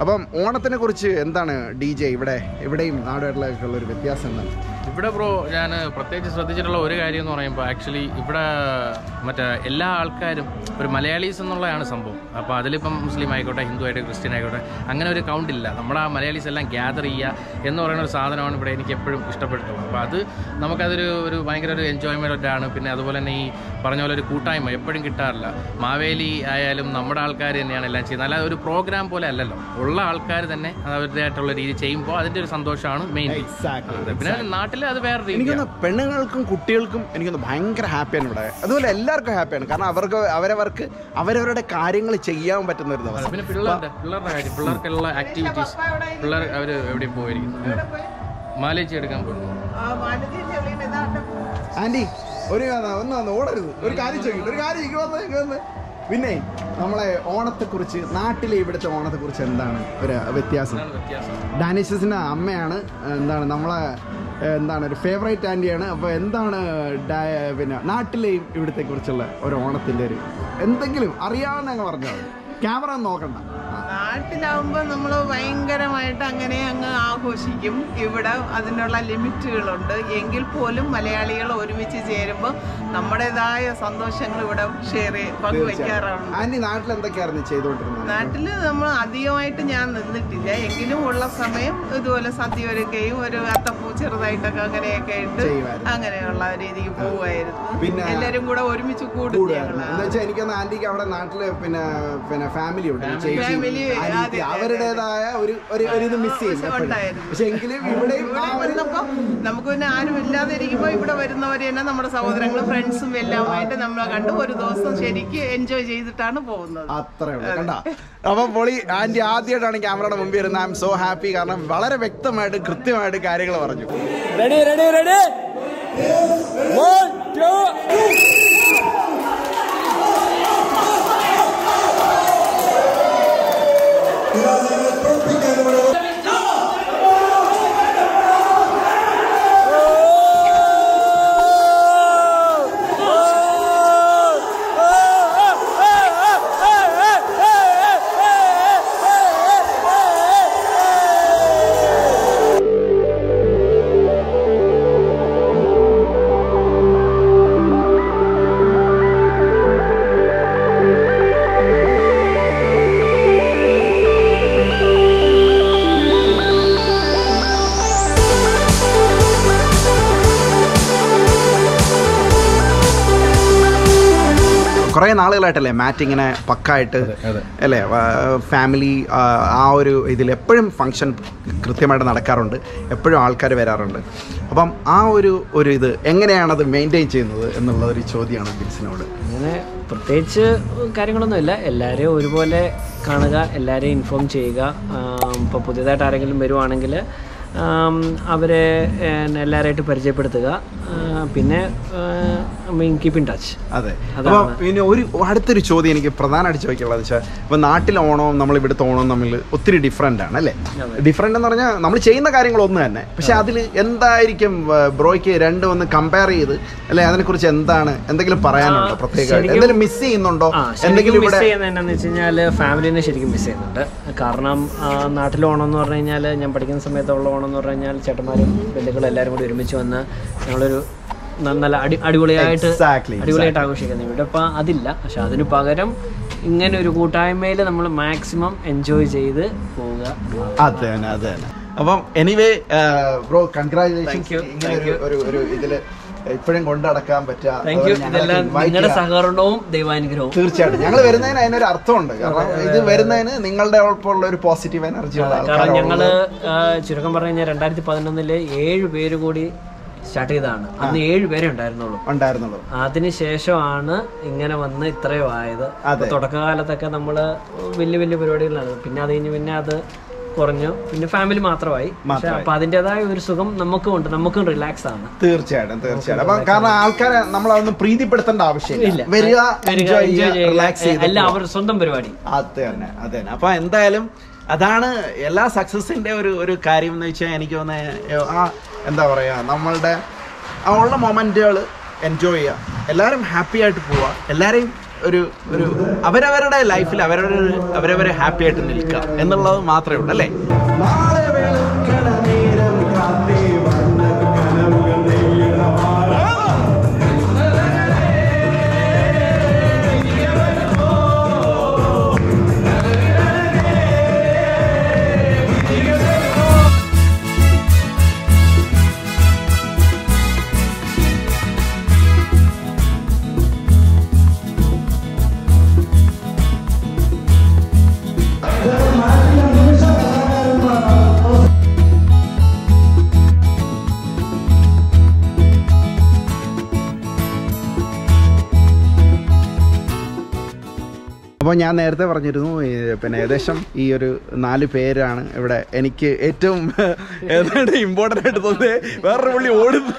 അപ്പം ഓണത്തിനെ കുറിച്ച് എന്താണ് ഡി ജെ ഇവിടെ ഇവിടെയും നാടുമായിട്ടുള്ള ഒരു വ്യത്യാസം എന്താണ്? ഇവിടെ ബ്രോ ഞാൻ പ്രത്യേകിച്ച് ശ്രദ്ധിച്ചിട്ടുള്ള ഒരു കാര്യം എന്ന് പറയുമ്പോൾ ആക്ച്വലി ഇവിടെ മറ്റേ എല്ലാ ആൾക്കാരും ഒരു മലയാളീസ് എന്നുള്ളതാണ് സംഭവം. അപ്പോൾ അതിലിപ്പം മുസ്ലിം ആയിക്കോട്ടെ ഹിന്ദു ആയിട്ട് ക്രിസ്ത്യൻ ആയിക്കോട്ടെ അങ്ങനെ ഒരു കൗണ്ട് ഇല്ല. നമ്മുടെ ആ മലയാളീസ് എല്ലാം ഗ്യാദർ ചെയ്യുക എന്ന് പറയുന്ന ഒരു സാധനമാണ് ഇവിടെ എനിക്ക് എപ്പോഴും ഇഷ്ടപ്പെട്ടത് അപ്പോൾ അത് നമുക്കതൊരു ഒരു ഭയങ്കര ഒരു എൻജോയ്മെന്റ് ആണ് പിന്നെ അതുപോലെ തന്നെ ഈ പറഞ്ഞ പോലെ ഒരു കൂട്ടായ്മ എപ്പോഴും കിട്ടാറില്ല. മാവേലി ആയാലും നമ്മുടെ ആൾക്കാർ തന്നെയാണ് എല്ലാം ചെയ്യുന്നത്. അല്ലാതെ ഒരു പ്രോഗ്രാം പോലെ അല്ലല്ലോ. ഉള്ള ആൾക്കാർ തന്നെ അവരുടേതായിട്ടുള്ള രീതി ചെയ്യുമ്പോൾ അതിന്റെ ഒരു സന്തോഷമാണ് മെയിൻ പിന്നെ നാട്ടിൽ അത് വേറെ എനിക്കൊന്ന് പെണ്ണുങ്ങൾക്കും കുട്ടികൾക്കും എനിക്കൊന്ന് ഭയങ്കര ഹാപ്പിയാണ് ഇവിടെ. അതുപോലെ എല്ലാവർക്കും ഹാപ്പിയാണ് കാരണം അവർക്ക് അവരവർക്ക് അവരവരുടെ കാര്യങ്ങൾ ചെയ്യാൻ പറ്റുന്ന ഒരു ദിവസം. പിന്നെ പിള്ളേരുടെ പിള്ളേരുടെ കാര്യം പിള്ളേർക്കുള്ള ആക്ടിവിറ്റീസ് പിള്ളേർ അവർ എവിടെയും പോയിരിക്കുന്നു. മാലേജ് എടുക്കാൻ പോകുന്നു ആന്റി ഒരു കഥ ഒന്ന് വന്ന് ഓടരുത്. ഒരു കാര്യം ചോദിക്കും ഒരു കാര്യം വന്ന് പിന്നെ നമ്മളെ ഓണത്തെക്കുറിച്ച് നാട്ടിലെ ഇവിടുത്തെ ഓണത്തെക്കുറിച്ച് എന്താണ് ഒരു വ്യത്യാസം? ഡാനിഷസിന്റെ അമ്മയാണ് എന്താണ് നമ്മളെ എന്താണ് ഒരു ഫേവറേറ്റ് ആന്റിയാണ്. അപ്പോൾ എന്താണ് പിന്നെ നാട്ടിലെയും ഇവിടുത്തെ കുറിച്ചുള്ള ഒരു ഓണത്തിന്റെ ഒരു എന്തെങ്കിലും അറിയാവുന്ന അങ്ങ് പറഞ്ഞാൽ ക്യാമറ നോക്കണ്ട. നാട്ടിലാവുമ്പോൾ നമ്മൾ ഭയങ്കരമായിട്ട് അങ്ങനെ അങ്ങ് ആഘോഷിക്കും. ഇവിടെ അതിനുള്ള ലിമിറ്റുകളുണ്ട്. എങ്കിൽ പോലും മലയാളികൾ ഒരുമിച്ച് ചേരുമ്പോൾ നമ്മുടേതായ സന്തോഷങ്ങൾ ഇവിടെ ഷെയർ പങ്കുവെക്കാറുണ്ട്. ആന്റി നാട്ടിൽ എന്തൊക്കെയായിരുന്നു ചെയ്തുകൊണ്ടിരുന്നത്? നാട്ടിൽ നമ്മൾ അധികമായിട്ട് ഞാൻ നിന്നിട്ടില്ല. എങ്കിലും ഉള്ള സമയം ഇതുപോലെ സദ്യ ഒരുക്കുകയും ഒരു അത്തപ്പൂ ചെറുതായിട്ടൊക്കെ അങ്ങനെയൊക്കെ ഇട്ട്. അങ്ങനെയുള്ള രീതിക്ക് പോവുമായിരുന്നു. പിന്നെ- എല്ലാരും കൂടെ ഒരുമിച്ച്. എന്ന് എനിക്കൊന്ന് ആന്റിക്ക് അവിടെ നാട്ടിൽ പിന്നെ പിന്നെ ഫാമിലി ഉണ്ട്. ഫാമിലി അവരുടേതായ ഒരു ഒരു ഇത് മിസ് ചെയ്യും. പക്ഷെ എങ്കിലും ഇവിടെ ഒരു നമുക്ക് പിന്നെ ആരും ഇല്ലാതെ ഇരിക്കുമ്പോ ഇവിടെ വരുന്നവര് തന്നെ നമ്മുടെ സഹോദരങ്ങളും ഫ്രണ്ട്സും എല്ലാമായിട്ട് നമ്മളെ കണ്ട്. ഒരു ദിവസം ശരിക്ക് എൻജോയ് ചെയ്തിട്ടാണ് പോകുന്നത്. അത്രേ ഉള്ളൂ. കണ്ട? അപ്പൊ പൊളി ആന്റി ആദ്യമായിട്ടാണ് ക്യാമറയുടെ മുമ്പിൽ ഇരുന്നത്. ഐ എം സോ ഹാപ്പി കാരണം വളരെ വ്യക്തമായിട്ട് കൃത്യമായിട്ട് കാര്യങ്ങൾ പറഞ്ഞു. റെഡി റെഡി റെഡി നാളുകളായിട്ടല്ലേ മാറ്റ് ഇങ്ങനെ പക്കായിട്ട് അല്ലേ? ഫാമിലി ആ ഒരു ഇതിൽ എപ്പോഴും ഫങ്ഷൻ കൃത്യമായിട്ട് നടക്കാറുണ്ട്. എപ്പോഴും ആൾക്കാർ വരാറുണ്ട്. അപ്പം ആ ഒരു ഒരു ഇത് എങ്ങനെയാണത് മെയിന്റെയിൻ ചെയ്യുന്നത് എന്നുള്ള ഒരു ചോദ്യമാണ് ബിൽസിനോട്. അങ്ങനെ പ്രത്യേകിച്ച് കാര്യങ്ങളൊന്നുമില്ല എല്ലാവരെയും ഒരുപോലെ കാണുക എല്ലാവരെയും ഇൻഫോം ചെയ്യുക. ഇപ്പോൾ പുതിയതായിട്ട് ആരെങ്കിലും വരുവാണെങ്കിൽ അവരെ എല്ലാവരായിട്ട് പരിചയപ്പെടുത്തുക. പിന്നെ മീൻ കീപ്പ് ഇൻ ടച്ച് അതെ. അപ്പോൾ പിന്നെ ഒരു അടുത്തൊരു ചോദ്യം എനിക്ക് പ്രധാനമായിട്ട് ചോദിക്കാനുള്ളത് വെച്ചാൽ ഇപ്പോൾ നാട്ടിലെ ഓണവും നമ്മൾ ഇവിടുത്തെ ഓണവും തമ്മിൽ ഒത്തിരി ഡിഫറെന്റ് ആണ് അല്ലേ? ഡിഫറെന്റ് എന്ന് പറഞ്ഞാൽ നമ്മൾ ചെയ്യുന്ന കാര്യങ്ങൾ ഒന്ന് തന്നെ. പക്ഷെ അതിൽ എന്തായിരിക്കും ബ്രോയ്ക്ക് രണ്ടും ഒന്ന് കമ്പയർ ചെയ്ത് അല്ലെ അതിനെക്കുറിച്ച് എന്താണ് എന്തെങ്കിലും പറയാനുണ്ടോ പ്രത്യേകമായിട്ട്? എന്തെങ്കിലും മിസ് ചെയ്യുന്നുണ്ടോ? എന്തെങ്കിലും മിസ് ഇവിടെ ചെയ്യുന്നത് എന്നാന്ന് വെച്ച് കഴിഞ്ഞാൽ ഫാമിലിനെ ശരിക്കും മിസ് ചെയ്യുന്നുണ്ട്. കാരണം നാട്ടിൽ നാട്ടിലെ ഓണം എന്ന് പറഞ്ഞു കഴിഞ്ഞാൽ ഞാൻ പഠിക്കുന്ന സമയത്തുള്ള ഓണം എന്ന് പറഞ്ഞു കഴിഞ്ഞാൽ ചേട്ടന്മാരും ബന്ധുക്കളും എല്ലാവരും കൂടി ഒരുമിച്ച് വന്ന് ഞങ്ങളൊരു നല്ല അടി അടിപൊളിയായിട്ട് അടിപൊളിയായിട്ട് ആഘോഷിക്കുന്നത് ഇവിടെ ഇപ്പം അതില്ല. പക്ഷെ അതിന് പകരം ഇങ്ങനെ ഒരു കൂട്ടായ്മയിൽ നമ്മൾ മാക്സിമം എൻജോയ് ചെയ്ത് പോവുക. അതെ തന്നെ അത് തന്നെ. അപ്പം എനിവേ ബ്രോ thank ഒരു ഒരു ഒരു ഇതിൽ ഇപ്പോഴും കൊണ്ടടക്കാൻ പറ്റുക. നിങ്ങളുടെ സഹകരണവും ദൈവാനുഗ്രഹവും. തീർച്ചയായിട്ടും. ഞങ്ങൾ വരുന്നതിന് അതിനൊരു അർത്ഥമുണ്ട്. കാരണം ഇത് വരുന്നതിന് നിങ്ങളുടെ ഒപ്പമുള്ള ഒരു പോസിറ്റീവ് എനർജി കാരണം ഞങ്ങൾ ചുരുക്കം പറഞ്ഞു കഴിഞ്ഞാൽ രണ്ടായിരത്തി പതിനൊന്നിൽ ഏഴ് പേര് കൂടി സ്റ്റാർട്ട് ചെയ്തതാണ്. അന്ന് ഏഴ് പേരെ ഉണ്ടായിരുന്നുള്ളൂ. ഉണ്ടായിരുന്നുള്ളൂ. അതിനുശേഷമാണ് ഇങ്ങനെ വന്ന് ഇത്രയും ആയത്. തുടക്കകാലത്തൊക്കെ നമ്മൾ വലിയ വലിയ പരിപാടികളാണ്. പിന്നെ അത് കഴിഞ്ഞ് പിന്നെ അത് കുറഞ്ഞു. പിന്നെ ഫാമിലി മാത്രമായി. അപ്പൊ അതിന്റെതായ ഒരു സുഖം നമുക്കും ഉണ്ട്. നമുക്കും റിലാക്സ് ആണ്. തീർച്ചയായിട്ടും തീർച്ചയായിട്ടും. അപ്പൊ കാരണം ആൾക്കാരെ നമ്മൾ അതൊന്നും പ്രീതിപ്പെടുത്തേണ്ട ആവശ്യമില്ല. വരിക എൻജോയ് ചെയ്യുക. റിലാക്സ് അവർ സ്വന്തം പരിപാടി. അതെ തന്നെ അതെ തന്നെ. അപ്പൊ എന്തായാലും അതാണ് എല്ലാ സക്സസിന്റെ ഒരു ഒരു കാര്യം എന്ന് വെച്ചാൽ എനിക്ക് തോന്നുന്നത് ആ എന്താ പറയാ നമ്മളുടെ ആ ഉള്ള മൊമെന്റുകൾ എൻജോയ് ചെയ്യുക. എല്ലാവരും ഹാപ്പി ആയിട്ട് പോവുക. എല്ലാവരെയും ഒരു ഒരു അവരവരുടെ ലൈഫിൽ അവരവർ അവരവരെ ഹാപ്പി ആയിട്ട് നിൽക്കുക എന്നുള്ളത് മാത്രമേ ഉള്ളൂ അല്ലേ? അപ്പോൾ ഞാൻ നേരത്തെ പറഞ്ഞിരുന്നു പിന്നെ ഏകദേശം ഈ ഒരു നാല് പേരാണ് ഇവിടെ എനിക്ക് ഏറ്റവും ഏതാണ്ട് ഇമ്പോർട്ടന്റ് ആയിട്ട് തോന്നിയത്. വേറൊരു പുള്ളി ഓടുന്നു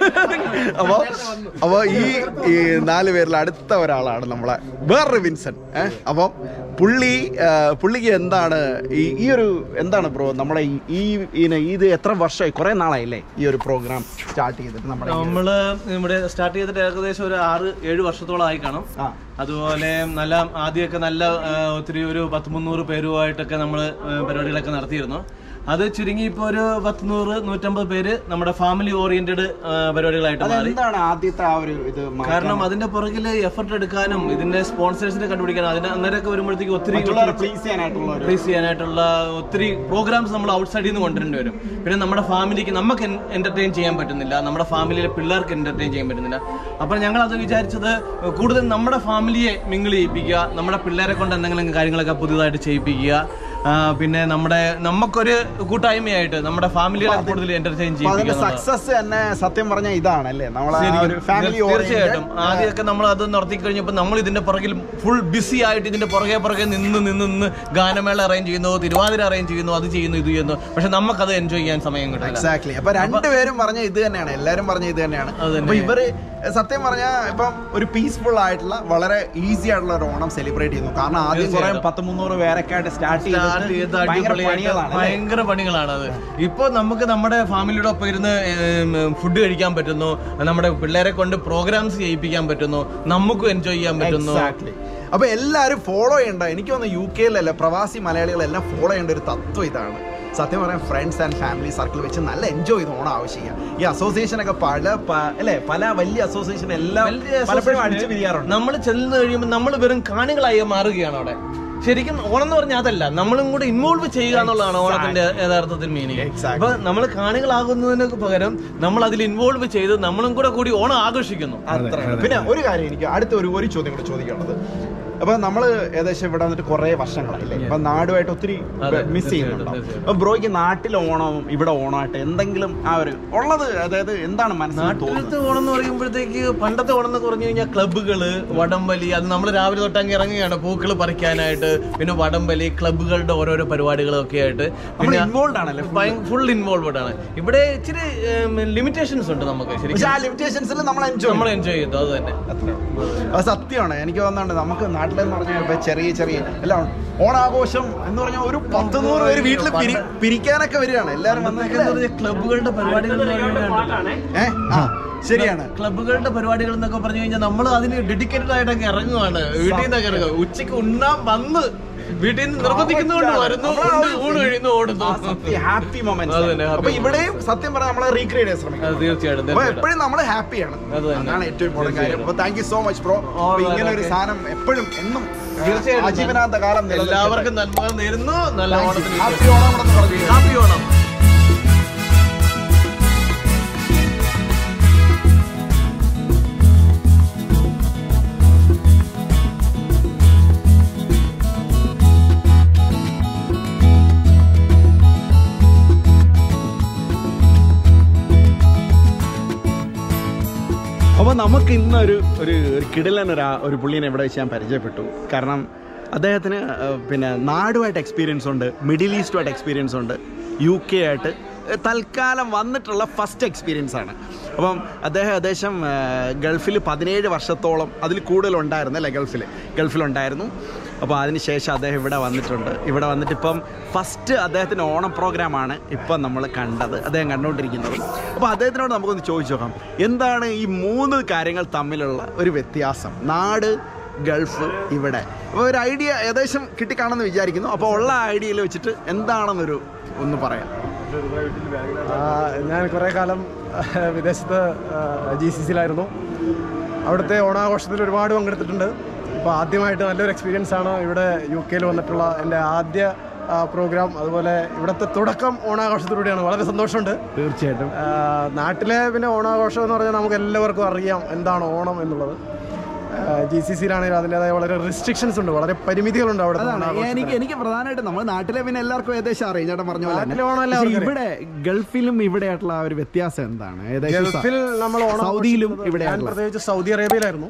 അപ്പോൾ അപ്പോൾ ഈ നാല് പേരിൽ അടുത്ത ഒരാളാണ് നമ്മളെ. വേറൊരു വിൻസൻ അപ്പോൾ പുള്ളി പുള്ളിക്ക് എന്താണ് ഈ ഈ ഒരു എന്താണ് ബ്രോ നമ്മളെ ഈ- ഇത് എത്ര വർഷമായി? കുറേ നാളായില്ലേ ഈ ഒരു പ്രോഗ്രാം സ്റ്റാർട്ട് ചെയ്തിട്ട് നമ്മുടെ നമ്മൾ ഇവിടെ സ്റ്റാർട്ട് ചെയ്തിട്ട് ഏകദേശം ഒരു ആറ് ഏഴ് വർഷത്തോളം ആയി കാണും. അതുപോലെ നല്ല ആദ്യമൊക്കെ നല്ല ഒത്തിരി ഒരു പത്ത് മുന്നൂറ് പേരുമായിട്ടൊക്കെ നമ്മൾ പരിപാടികളൊക്കെ നടത്തിയിരുന്നു. അത് ചുരുങ്ങി ഇപ്പൊ ഒരു പത്ത് നൂറ് നൂറ്റമ്പത് പേര് നമ്മുടെ ഫാമിലി ഓറിയന്റഡ് പരിപാടികളായിട്ട് മാറി. എന്താണ് ആദ്യത്തെ ആ ഒരു ഇത് കാരണം അതിന്റെ പുറകിൽ എഫർട്ട് എടുക്കാനും ഇതിന്റെ സ്പോൺസേഴ്സിനെ കണ്ടുപിടിക്കാനും അതിന് അന്നേരമൊക്കെ വരുമ്പോഴത്തേക്ക് ഒത്തിരി പ്ലേസ് ചെയ്യാനായിട്ടുള്ള ഒത്തിരി പ്രോഗ്രാംസ് നമ്മൾ ഔട്ട്സൈഡിൽ നിന്ന് കൊണ്ടുവരേണ്ടി വരും. പിന്നെ നമ്മുടെ ഫാമിലിക്ക് നമുക്ക് എന്റർടൈൻ ചെയ്യാൻ പറ്റുന്നില്ല. നമ്മുടെ ഫാമിലിയിലെ പിള്ളേർക്ക് എന്റർടൈൻ ചെയ്യാൻ പറ്റുന്നില്ല. അപ്പൊ ഞങ്ങൾ അത് വിചാരിച്ചത് കൂടുതൽ നമ്മുടെ ഫാമിലിയെ മിങ്കിൾ ചെയ്യിപ്പിക്കുക നമ്മുടെ പിള്ളേരെ കൊണ്ട് എന്തെങ്കിലും കാര്യങ്ങളൊക്കെ പുതിയതായിട്ട് ചെയ്യിപ്പിക്കുക പിന്നെ നമ്മുടെ നമുക്കൊരു കൂട്ടായ്മയായിട്ട് നമ്മുടെ ഫാമിലികളെ കൂടുതൽ എന്റർടൈൻ ചെയ്യും സക്സസ് തന്നെ സത്യം പറഞ്ഞ ഇതാണ് അല്ലേ? തീർച്ചയായിട്ടും. ആദ്യമൊക്കെ നമ്മൾ അത് നടത്തി കഴിഞ്ഞപ്പോൾ നമ്മൾ ഇതിന്റെ പുറകിൽ ഫുൾ ബിസി ആയിട്ട് ഇതിന്റെ പുറകെ പുറകെ നിന്ന് നിന്ന് നിന്ന് ഗാനമേള അറേഞ്ച് ചെയ്യുന്നു തിരുവാതിര അറേഞ്ച് ചെയ്യുന്നു അത് ചെയ്യുന്നു ഇത് ചെയ്യുന്നു. പക്ഷെ നമുക്കത് എൻജോയ് ചെയ്യാൻ സമയം കിട്ടും എക്സാക്ട്ലി അപ്പൊ രണ്ടുപേരും പറഞ്ഞ ഇത് തന്നെയാണ് എല്ലാരും പറഞ്ഞ ഇത് തന്നെയാണ്. അപ്പൊ ഇവർ സത്യം പറഞ്ഞ ഇപ്പം ഒരു പീസ്ഫുൾ ആയിട്ടുള്ള വളരെ ഈസി ആയിട്ടുള്ള ഒരു ഓണം സെലിബ്രേറ്റ് ചെയ്യുന്നു. കാരണം ആദ്യം കുറെ. പത്ത് മുന്നൂറ് പേരൊക്കെ ആയിട്ട് സ്റ്റാർട്ട് സ്റ്റാർട്ട് ചെയ്ത് ചെയ്ത് ഭയങ്കര അടിപൊളിയായിട്ട് പണികളാണ് ഭയങ്കര പണികളാണ് അത് ഇപ്പൊ നമുക്ക് നമ്മുടെ ഫാമിലിയുടെ ഒപ്പം ഇരുന്ന് ഫുഡ് കഴിക്കാൻ പറ്റുന്നു. നമ്മുടെ പിള്ളേരെ കൊണ്ട് പ്രോഗ്രാംസ് ചെയ്യിപ്പിക്കാൻ പറ്റുന്നു. നമുക്കും എൻജോയ് ചെയ്യാൻ പറ്റുന്നു. അപ്പൊ എല്ലാരും ഫോളോ ചെയ്യേണ്ട. എനിക്ക് തോന്നുന്നു യു കെയിലല്ല പ്രവാസി മലയാളികളെല്ലാം ഫോളോ ചെയ്യേണ്ട ഒരു തത്വം ഇതാണ്. സത്യം പറയാൻ ഫ്രണ്ട്സ് ആൻഡ് ഫാമിലി സർക്കിൾ വെച്ച് നല്ല എൻജോയ് ചെയ്ത് ഓണം ആവശ്യം ഈ അസോസിയേഷൻ ഒക്കെ പല അല്ലെ? പല വലിയ അസോസിയേഷൻ എല്ലാം പലപ്പോഴും അടിച്ചു പിരിയാറുണ്ട്. നമ്മൾ ചെന്ന് കഴിയുമ്പോൾ നമ്മൾ വെറും കാണികളായി മാറുകയാണ് അവിടെ. ശരിക്കും ഓണം എന്ന് പറഞ്ഞാൽ അതല്ല. നമ്മളും കൂടെ ഇൻവോൾവ് ചെയ്യുക എന്നുള്ളതാണ് ഓണത്തിന്റെ യഥാർത്ഥത്തിൽ മീനിങ്. അപ്പൊ നമ്മൾ കാണികളാകുന്നതിന് പകരം നമ്മൾ അതിൽ ഇൻവോൾവ് ചെയ്ത് നമ്മളും കൂടെ കൂടി ഓണം ആഘോഷിക്കുന്നു. പിന്നെ ഒരു കാര്യം എനിക്ക് അടുത്ത ഒരു ഒരു ചോദ്യം കൂടെ ചോദിക്കാനുള്ളത്. അപ്പൊ നമ്മൾ ഏകദേശം ഇവിടെ വന്നിട്ട് കുറെ വർഷങ്ങളായില്ലേ? അപ്പൊ നാടുമായിട്ട് ഒത്തിരി മിസ് ചെയ്യുന്നുണ്ടാവും ചെയ്യുന്നുണ്ടോ? അപ്പൊ ബ്രോയ്ക്ക് നാട്ടിൽ ഓണം ഇവിടെ ഓണമായിട്ട് എന്തെങ്കിലും ആ ഒരു ഉള്ളത് അതായത് എന്താണ് മനസ്സിലാക്കുന്നത് ഓണം എന്ന് പറയുമ്പോഴത്തേക്ക് പണ്ടത്തെ ഓണം എന്ന് പറഞ്ഞു കഴിഞ്ഞാൽ ക്ലബ്ബുകൾ വടംവലി അത് നമ്മൾ രാവിലെ തൊട്ട് അങ്ങ് ഇറങ്ങുകയാണ് പൂക്കൾ പറിക്കാനായിട്ട് പിന്നെ വടംവലി ക്ലബ്ബുകളുടെ ഓരോരോ പരിപാടികളും ഒക്കെ ആയിട്ട് പിന്നെ involved ആണല്ലേ? ഫുൾ ഇൻവോൾവഡ് ആണ്. ഇവിടെ ഇച്ചിരി ലിമിറ്റേഷൻസ് ഉണ്ട് നമുക്ക് ശരിക്കും. ആ ലിമിറ്റേഷൻസിൽ നമ്മൾ എൻജോയ് നമ്മൾ എൻജോയ് ചെയ്തു അത് തന്നെ. സത്യമാണ്. എനിക്ക് തോന്നുന്നുണ്ട് നമുക്ക് നാട്ടിലെന്ന് പറഞ്ഞാൽ ഇപ്പൊ ചെറിയ ചെറിയ എല്ലാം. ഓണാഘോഷം എന്ന് പറഞ്ഞാൽ ഒരു പത്ത് നൂറ് പേര് വീട്ടിൽ പിരിക്കാനൊക്കെ വരികയാണ്. എല്ലാവരും വന്നേക്കുന്നത് ക്ലബുകളുടെ പരിപാടികൾ എന്ന് പറയുന്നത് ഏ? ആ ശരിയാണ്. ക്ലബുകളുടെ പരിപാടികൾ എന്നൊക്കെ പറഞ്ഞു കഴിഞ്ഞാൽ നമ്മൾ അതിന് ഡെഡിക്കേറ്റഡ് ആയിട്ടൊക്കെ ഇറങ്ങുവാണ്. വീട്ടിൽ നിന്നൊക്കെ ഇറങ്ങുക ഉച്ചയ്ക്ക് ഉണ്ണാൻ വന്ന് വീട്ടിൽ നിന്ന് നിർബന്ധിക്കുന്നതുകൊണ്ട് വരുന്നു ഊണ് കഴിയുന്നു ഓടുന്നു. ഹാപ്പി മൊമെന്റ് അപ്പൊ ഇവിടെയും സത്യം പറഞ്ഞാൽ നമ്മളെ റീക്രിയേറ്റ് ചെയ്യാൻ ശ്രമിക്കും. തീർച്ചയായിട്ടും അപ്പൊ എപ്പോഴും നമ്മൾ ഹാപ്പിയാണ്. അതാണ് ഏറ്റവും ഇമ്പോർട്ടന്റ് കാര്യം. അപ്പൊ thank you so much bro ഇങ്ങനെ ഒരു സാധനം എപ്പോഴും എന്നും തീർച്ചയായിട്ടും. ആജീവനാന്ത കാലം. എല്ലാവർക്കും നന്മകൾ നേരുന്നു. നല്ല. ഓണത്തിന് ഹാപ്പി ഓണം പറഞ്ഞു ഹാപ്പി ഓണം. നമുക്ക് ഇന്നൊരു ഒരു ഒരു കിടിലൻ ഒരു ഒരു പുള്ളിനെ ഇവിടെ വെച്ച് ഞാൻ പരിചയപ്പെട്ടു. കാരണം അദ്ദേഹത്തിന് പിന്നെ നാടുമായിട്ട് എക്സ്പീരിയൻസ് ഉണ്ട് മിഡിൽ ഈസ്റ്റുമായിട്ട് എക്സ്പീരിയൻസ് ഉണ്ട് യു കെ ആയിട്ട് തൽക്കാലം വന്നിട്ടുള്ള ഫസ്റ്റ് എക്സ്പീരിയൻസ് ആണ്. അപ്പം അദ്ദേഹം ഏകദേശം ഗൾഫിൽ പതിനേഴ് വർഷത്തോളം അതിൽ കൂടുതലുണ്ടായിരുന്നു അല്ലേ ഗൾഫിൽ ഗൾഫിലുണ്ടായിരുന്നു. അപ്പോൾ അതിനുശേഷം അദ്ദേഹം ഇവിടെ വന്നിട്ടുണ്ട്. ഇവിടെ വന്നിട്ട് ഇപ്പം ഫസ്റ്റ് അദ്ദേഹത്തിന്റെ ഓണം പ്രോഗ്രാമാണ് ഇപ്പം നമ്മൾ കണ്ടത്. അദ്ദേഹം കണ്ടുകൊണ്ടിരിക്കുന്നത്. അപ്പോൾ അദ്ദേഹത്തിനോട് നമുക്കൊന്ന് ചോദിച്ചു നോക്കാം. എന്താണ് ഈ മൂന്ന് കാര്യങ്ങൾ തമ്മിലുള്ള ഒരു വ്യത്യാസം? നാട് ഗൾഫ് ഇവിടെ. അപ്പോൾ ഒരു ഐഡിയ ഏകദേശം കിട്ടിക്കാണെന്ന് വിചാരിക്കുന്നു. അപ്പോൾ ഉള്ള ഐഡിയയിൽ വെച്ചിട്ട് എന്താണെന്നൊരു ഒന്ന് പറയാം. ഞാൻ കുറേ കാലം വിദേശത്ത് ജി സി സിയിലായിരുന്നു അവിടുത്തെ ഓണാഘോഷത്തിൽ ഒരുപാട് പങ്കെടുത്തിട്ടുണ്ട്. ഇപ്പോൾ ആദ്യമായിട്ട് നല്ലൊരു എക്സ്പീരിയൻസ് ആണ് ഇവിടെ യു കെയിൽ വന്നിട്ടുള്ള എന്റെ ആദ്യ പ്രോഗ്രാം അതുപോലെ ഇവിടുത്തെ തുടക്കം ഓണാഘോഷത്തിലൂടെയാണ്. വളരെ സന്തോഷമുണ്ട്. തീർച്ചയായിട്ടും. നാട്ടിലെ പിന്നെ ഓണാഘോഷം എന്ന് പറഞ്ഞാൽ നമുക്ക് എല്ലാവർക്കും അറിയാം എന്താണ് ഓണം എന്നുള്ളത്. ജി സി സിയിലാണെങ്കിൽ അതിന്റെതായ വളരെ റെസ്ട്രിക്ഷൻസ് ഉണ്ട് വളരെ പരിമിതികളുണ്ട് അവിടെ എനിക്ക് എനിക്ക് പ്രധാനമായിട്ട് നമ്മൾ നാട്ടിലെ പിന്നെ എല്ലാവർക്കും ഏകദേശം അറിയാം. ചേട്ടൻ പറഞ്ഞ പോലെ ഇവിടെ ഗൾഫിലും ഇവിടെ ആയിട്ടുള്ള ഒരു വ്യത്യാസം എന്താണ്? ഗൾഫിൽ നമ്മൾ സൗദിയിലും ഇവിടെ പ്രത്യേകിച്ച് സൗദി അറേബ്യയിലായിരുന്നു.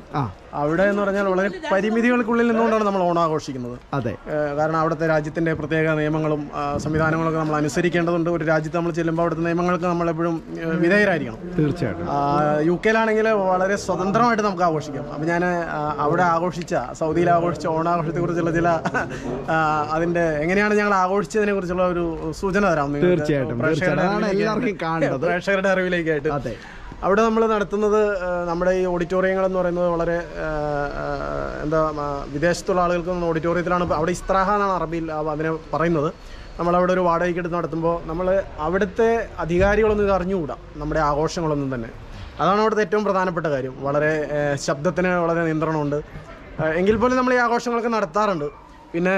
അവിടെ എന്ന് പറഞ്ഞാൽ വളരെ പരിമിതികൾക്കുള്ളിൽ നിന്നുകൊണ്ടാണ് നമ്മൾ ഓണം ആഘോഷിക്കുന്നത്. അതെ. കാരണം അവിടുത്തെ രാജ്യത്തിന്റെ പ്രത്യേക നിയമങ്ങളും സംവിധാനങ്ങളൊക്കെ നമ്മൾ അനുസരിക്കേണ്ടതുണ്ട്. ഒരു രാജ്യത്ത് നമ്മൾ ചെല്ലുമ്പോൾ അവിടുത്തെ നിയമങ്ങൾക്ക് നമ്മൾ എപ്പോഴും വിധേയരായിരിക്കണം. തീർച്ചയായിട്ടും. യു കെയിലാണെങ്കിൽ വളരെ സ്വതന്ത്രമായിട്ട് നമുക്ക് ആഘോഷിക്കാം. അപ്പം ഞാൻ അവിടെ ആഘോഷിച്ച സൗദിയിൽ ആഘോഷിച്ച ഓണാഘോഷത്തെ കുറിച്ചുള്ള ചില അതിന്റെ എങ്ങനെയാണ് ഞങ്ങൾ ആഘോഷിച്ചതിനെ കുറിച്ചുള്ള ഒരു സൂചന തരാം. തീർച്ചയായിട്ടും, പ്രേക്ഷകരുടെ അറിവിലേക്കായിട്ട്. അതെ. അവിടെ നമ്മൾ നടത്തുന്നത് നമ്മുടെ ഈ ഓഡിറ്റോറിയങ്ങൾ എന്ന് പറയുന്നത് വളരെ എന്താ വിദേശത്തുള്ള ആളുകൾക്ക് ഓഡിറ്റോറിയത്തിലാണ്. അവിടെ ഇസ്ത്രാഹ എന്നാണ് അറബിയിൽ അതിനെ പറയുന്നത്. നമ്മളവിടെ ഒരു വാടകയ്ക്ക് എടുത്ത് നടത്തുമ്പോൾ നമ്മൾ അവിടുത്തെ അധികാരികളൊന്നും ഇത് അറിഞ്ഞുകൂടാ നമ്മുടെ ആഘോഷങ്ങളൊന്നും തന്നെ. അതാണ് അവിടുത്തെ ഏറ്റവും പ്രധാനപ്പെട്ട കാര്യം. വളരെ ശബ്ദത്തിന് വളരെ നിയന്ത്രണമുണ്ട്. എങ്കിൽ പോലും നമ്മൾ ഈ ആഘോഷങ്ങളൊക്കെ നടത്താറുണ്ട്. പിന്നെ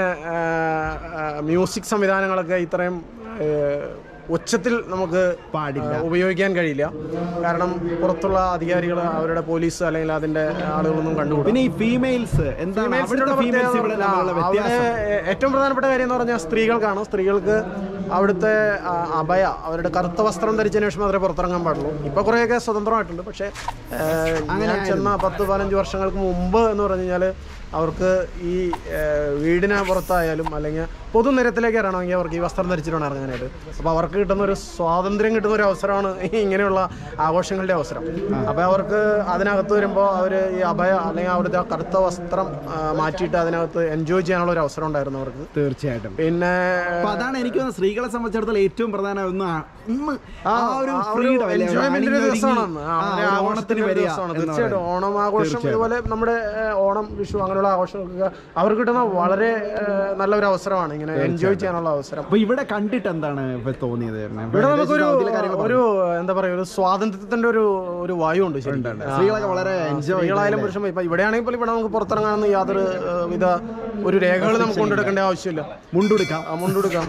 മ്യൂസിക് സംവിധാനങ്ങളൊക്കെ ഇത്രയും ഉച്ചത്തിൽ നമുക്ക് പാടില്ല. ഉപയോഗിക്കാൻ കഴിയില്ല. കാരണം പുറത്തുള്ള അധികാരികൾ അവരുടെ പോലീസ് അല്ലെങ്കിൽ അതിന്റെ ആളുകളൊന്നും കണ്ടുകൂടും. പിന്നെ ഈ ഫീമെയിൽസ് എന്താണ് ഏറ്റവും പ്രധാനപ്പെട്ട കാര്യം എന്ന് പറഞ്ഞാൽ സ്ത്രീകൾക്കാണ്. സ്ത്രീകൾക്ക് അവിടുത്തെ അഭയ അവരുടെ കറുത്ത വസ്ത്രം ധരിച്ചതിന് ശേഷം മാത്രമേ പുറത്തിറങ്ങാൻ പാടുള്ളൂ. ഇപ്പൊ കുറേയൊക്കെ സ്വതന്ത്രമായിട്ടുണ്ട്. പക്ഷേ അങ്ങനെ ചെന്ന പത്ത് പതിനഞ്ച് വർഷങ്ങൾക്ക് മുമ്പ് എന്ന് പറഞ്ഞു കഴിഞ്ഞാൽ അവർക്ക് ഈ വീടിന് പുറത്തായാലും അല്ലെങ്കിൽ പൊതുനിരത്തിലേക്ക് ഇറങ്ങണമെങ്കിൽ അവർക്ക് ഈ വസ്ത്രം ധരിച്ചിട്ടാണ് ഇറങ്ങാനായിട്ട്. അപ്പോൾ അവർക്ക് കിട്ടുന്ന ഒരു സ്വാതന്ത്ര്യം കിട്ടുന്ന ഒരു അവസരമാണ് ഇങ്ങനെയുള്ള ആഘോഷങ്ങളുടെ അവസരം. അപ്പോൾ അവർക്ക് അതിനകത്ത് വരുമ്പോൾ അവർ ഈ അഭയ അല്ലെങ്കിൽ അവിടുത്തെ ആ കറുത്ത വസ്ത്രം മാറ്റിയിട്ട് അതിനകത്ത് എൻജോയ് ചെയ്യാനുള്ള ഒരു അവസരം ഉണ്ടായിരുന്നു അവർക്ക്. തീർച്ചയായിട്ടും. പിന്നെ അതാണ് എനിക്ക് സ്ത്രീകളെ സംബന്ധിച്ചിടത്തോളം ഏറ്റവും പ്രധാന ഒന്ന് ഓണത്തിന്. തീർച്ചയായിട്ടും ഓണം ആഘോഷം ഇതുപോലെ നമ്മുടെ ഓണം വിഷു അങ്ങനെയുള്ള ആഘോഷങ്ങൾക്ക് അവർക്ക് കിട്ടുന്ന വളരെ നല്ലൊരു അവസരമാണ്. ഇങ്ങനെ എൻജോയ് ചെയ്യാനുള്ള അവസരം. അപ്പൊ ഇവിടെ കണ്ടിട്ട് എന്താണ് ഇപ്പൊ തോന്നിയത്? ഇവിടെ നമുക്കൊരു ഒരു എന്താ പറയുക ഒരു സ്വാതന്ത്ര്യത്തിന്റെ ഒരു ഒരു വായു ഉണ്ട്. സ്ത്രീകളൊക്കെ വളരെ എൻജോയ് സ്ത്രീകളായാലും? പുരുഷൻ ഇപ്പൊ ഇവിടെയാണെങ്കിൽ പോലും ഇവിടെ നമുക്ക് പുറത്തിറങ്ങാനൊന്നും യാതൊരു വിധ ഒരു രേഖകൾ നമുക്ക് കൊണ്ടെടുക്കേണ്ട ആവശ്യമില്ല. മുണ്ടെടുക്കാം. മുണ്ടെടുക്കാം.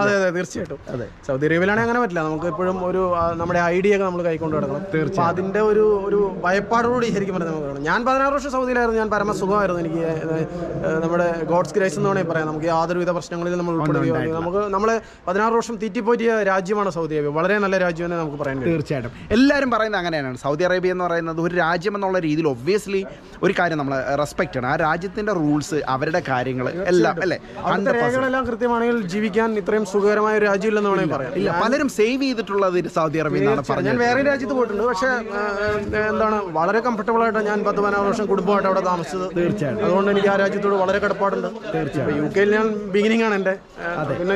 അതെ അതെ തീർച്ചയായിട്ടും. അതെ. സൗദി അറേബ്യയിലാണെങ്കിൽ അങ്ങനെ പറ്റില്ല. നമുക്ക് എപ്പോഴും ഒരു നമ്മുടെ ഐഡിയ ഒക്കെ നമ്മൾ കൈക്കൊണ്ട് നടക്കണം. തീർച്ചയായും അതിന്റെ ഒരു ഒരു ഭയപ്പാടോടുകൂടി ശരിക്കും പറഞ്ഞാൽ നമുക്ക് ഞാൻ പതിനാറ് വർഷം സൗദിയിലായിരുന്നു. ഞാൻ പരമസുഖമായിരുന്നു. എനിക്ക് നമ്മുടെ ഗോഡ്സ് ഗ്രേസ് എന്ന് വേണമെങ്കിൽ പറയാം. നമുക്ക് യാതൊരുവിധ പ്രശ്നങ്ങളിൽ നമ്മൾ ഉൾപ്പെടുകയോ നമുക്ക് നമ്മൾ പതിനാറ് വർഷം തീറ്റിപ്പോറ്റിയ രാജ്യമാണ് സൗദി അറേബ്യ. വളരെ നല്ല രാജ്യം എന്ന് നമുക്ക് പറയാൻ തീർച്ചയായിട്ടും. എല്ലാവരും പറയുന്നത് അങ്ങനെയാണ്. സൗദി അറേബ്യ എന്ന് പറയുന്നത് ഒരു രാജ്യം എന്നുള്ള രീതിയിൽ ഒബ്വിയസ്ലി ഒരു കാര്യം നമ്മൾ റെസ്പെക്ട് ആണ് ആ രാജ്യത്തിന്റെ റൂൾസ് അവരുടെ കാര്യങ്ങൾ എല്ലാം അല്ലേ? അവിടുത്തെ 100%. രേഖകളെല്ലാം കൃത്യമാണെങ്കിൽ ജീവിക്കാൻ ഇത്രയും സുഖകരമായ ഒരു രാജ്യമില്ലെന്ന് വേണമെങ്കിൽ പറയാം. ഇല്ല പലരും സേവ് ചെയ്തിട്ടുള്ളത് സൗദി അറേബ്യ എന്നാണ് പറഞ്ഞത് ഞാൻ വേറെ രാജ്യത്ത് പോയിട്ടുണ്ട്. പക്ഷേ എന്താണ് വളരെ കംഫർട്ടബിൾ ആയിട്ട് ഞാൻ പത്ത് പതിനാറ് വർഷം കുടുംബമായിട്ട് അവിടെ താമസിച്ചത്. തീർച്ചയായിട്ടും. അതുകൊണ്ട് എനിക്ക് ആ രാജ്യത്തോട് വളരെ കടപ്പാടുണ്ട് തീർച്ചയായും. യു കെയിൽ ഞാൻ ബിഗിനിങ് ആണ് എന്റെ. പിന്നെ.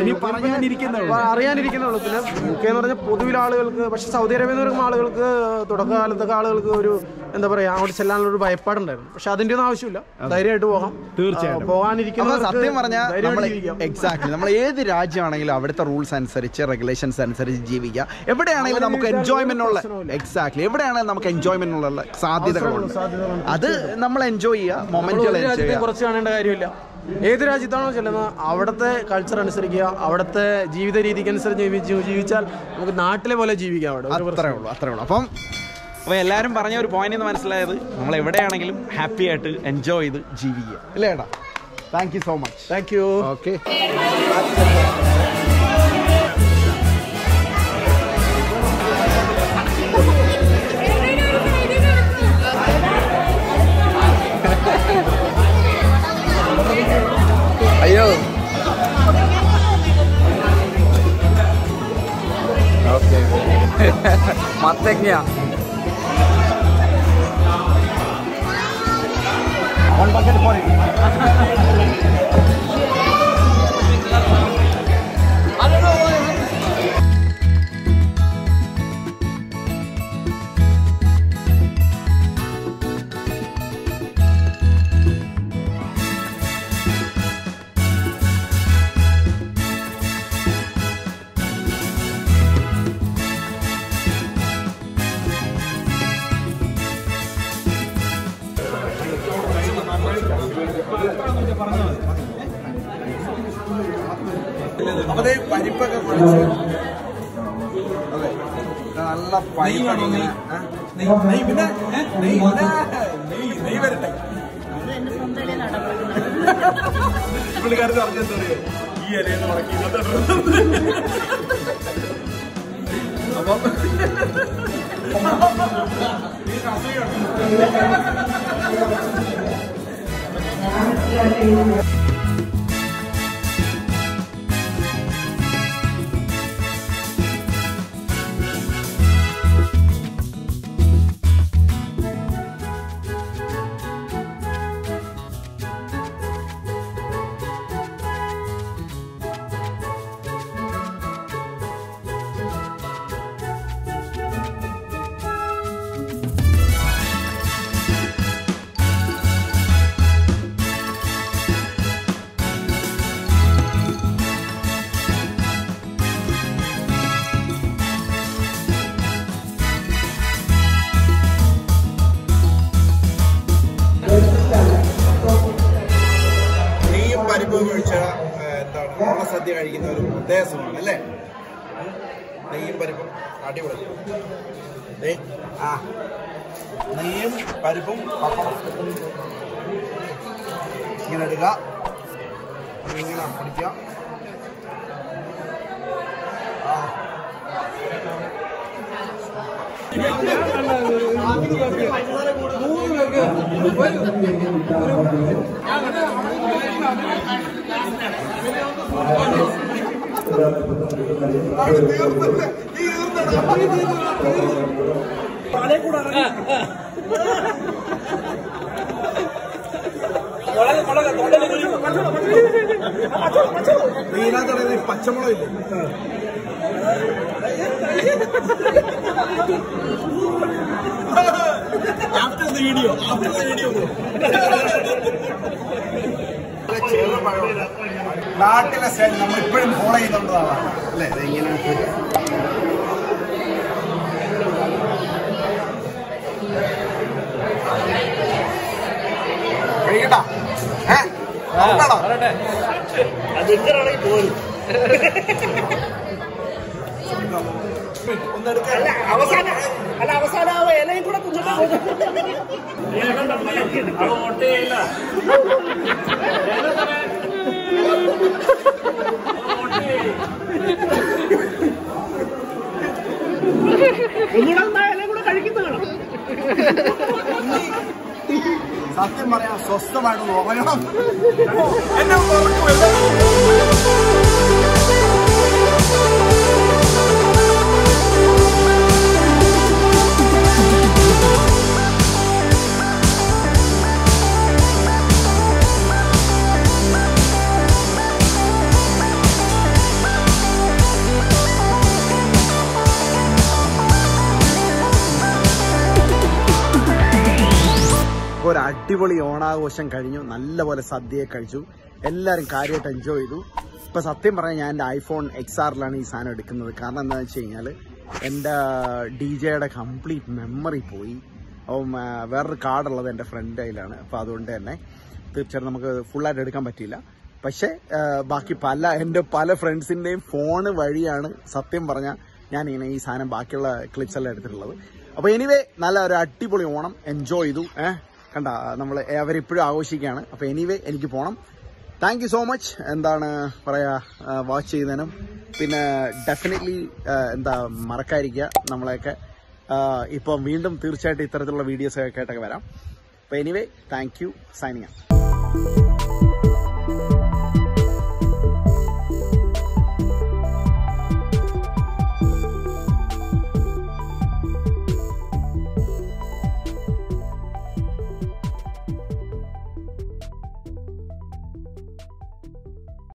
അറിയാനിരിക്കുന്നുള്ളൂ പിന്നെ യു കെ എന്ന് പറഞ്ഞാൽ പൊതുവിൽ ആളുകൾക്ക് പക്ഷെ സൗദി അറേബ്യ എന്ന് പറയുമ്പോൾ ആളുകൾക്ക് തുടക്കകാലത്തൊക്കെ ആളുകൾക്ക് ഒരു എന്താ പറയുക അങ്ങോട്ട് ചെല്ലാനുള്ള ഒരു ഭയപ്പാടുണ്ടായിരുന്നു. പക്ഷെ അതിന്റെ ഒന്നും ആവശ്യമില്ല. ധൈര്യമായിട്ട് പോകാം. തീർച്ചയായും പോകാനിരിക്കുന്ന സത്യം പറഞ്ഞാൽ എക്സാക്ട് നമ്മൾ ഏത് രാജ്യമാണെങ്കിലും അവിടുത്തെ റൂൾസ് അനുസരിച്ച് റെഗുലേഷൻസ് അനുസരിച്ച് ജീവിക്കുക എവിടെയാണെങ്കിലും നമുക്ക് എൻജോയ്മെന്റ് ഉള്ള എക്സാക്ട്ലി എവിടെയാണെങ്കിലും നമുക്ക് എൻജോയ്മെന്റ് ഉള്ള സാധ്യതകളുണ്ട്. അത് നമ്മൾ എൻജോയ് ചെയ്യുക മൊമെന്റുകൾ എൻജോയ് ചെയ്യുക. കുറച്ച് കാണേണ്ട കാര്യമില്ല. ഏത് രാജ്യത്താണോ ചെല്ലുന്നത് അവിടുത്തെ കൾച്ചർ അനുസരിക്കുക അവിടുത്തെ ജീവിത രീതിക്ക് അനുസരിച്ച് ജീവിച്ചാൽ നമുക്ക് നാട്ടിലെ പോലെ ജീവിക്കാം അവിടെ. അത്രേ ഉള്ളൂ അത്രേ ഉള്ളൂ. അപ്പം അപ്പോൾ എല്ലാവരും പറഞ്ഞ ഒരു പോയിന്റ് എന്ന് മനസ്സിലായത് നമ്മൾ എവിടെയാണെങ്കിലും ഹാപ്പി ആയിട്ട് എൻജോയ് ചെയ്ത് ജീവിക്കുക. അല്ലേടാ thank you so much thank you okay അയ്യോ ഓക്കെ മത്തങ്ങ അതെ വൈബാണോ നീ നീ പിന്നെ നീ നീ നീ വരട്ടെ. പുള്ളിക്കാരൻ പറഞ്ഞെന്താ പറയുക ഈ ഇലയെന്ന് മടക്കി അപ്പം നീ അസൂയാണ് പരിപ്പും പപ്പടം ഇങ്ങനെ എടുക്കുക ഇങ്ങനെ പിടിക്കുക. ആ. ഇതിനകത്ത് പച്ചമുളക് ഇല്ലേ ആഫ്റ്റർ വീഡിയോ ആഫ്റ്റർ വീഡിയോ നാട്ടിലെ സ്റ്റൈൽ നമ്മൾ ഇപ്പോഴും ഫോളോ ചെയ്യുന്നുള്ളതാണ്. അല്ലേ? ഇങ്ങനെ കഴിക്കട്ടാ നോക്കണോ? അല്ല അവസാനം അല്ല അവസാനം ആ ഇലയും കൂടെ കുഞ്ഞിട്ട് സത്യം പറയാം സ്വസ്ഥമായിട്ട് നോക്കണം എന്നെ ഉറക്കുമല്ലോ ഒരു അടിപൊളി ഓണാഘോഷം കഴിഞ്ഞു. നല്ലപോലെ സദ്യയെ കഴിച്ചു. എല്ലാവരും കാര്യമായിട്ട് എൻജോയ് ചെയ്തു. ഇപ്പൊ സത്യം പറഞ്ഞാൽ ഞാൻ എന്റെ ഐഫോൺ എക്സ് ആറിലാണ് ഈ സാധനം എടുക്കുന്നത്. കാരണം എന്താണെന്ന് വെച്ച് കഴിഞ്ഞാൽ എന്റെ ഡി ജെയുടെ കംപ്ലീറ്റ് മെമ്മറി പോയി. അപ്പം വേറൊരു കാർഡുള്ളത് എന്റെ ഫ്രണ്ട് കയ്യിലാണ്. അപ്പോൾ അതുകൊണ്ട് തന്നെ തീർച്ചയായിട്ടും നമുക്ക് ഫുള്ളായിട്ട് എടുക്കാൻ പറ്റിയില്ല. പക്ഷേ ബാക്കി പല എന്റെ പല ഫ്രണ്ട്സിന്റെയും ഫോണ് വഴിയാണ് സത്യം പറഞ്ഞാൽ ഞാൻ ഇങ്ങനെ ഈ സാധനം ബാക്കിയുള്ള ക്ലിപ്സ് എല്ലാം എടുത്തിട്ടുള്ളത്. അപ്പോൾ എനിവേ നല്ല ഒരു അടിപൊളി ഓണം. എൻജോയ് ചെയ്തു. ഏഹ് കണ്ട നമ്മൾ അവരിപ്പോഴും ആഘോഷിക്കുകയാണ്. അപ്പോൾ എനിവേ എനിക്ക് പോകണം താങ്ക് യു സോ മച്ച് എന്താണ് പറയുക വാച്ച് ചെയ്യുന്നതിനും പിന്നെ ഡെഫിനറ്റ്ലി എന്താ മറക്കാതിരിക്കുക നമ്മളെയൊക്കെ. ഇപ്പം വീണ്ടും തീർച്ചയായിട്ടും ഇത്തരത്തിലുള്ള വീഡിയോസ് ഒക്കെ ആയിട്ടൊക്കെ വരാം. അപ്പോൾ എനിവേ താങ്ക് യു സൈനിങ്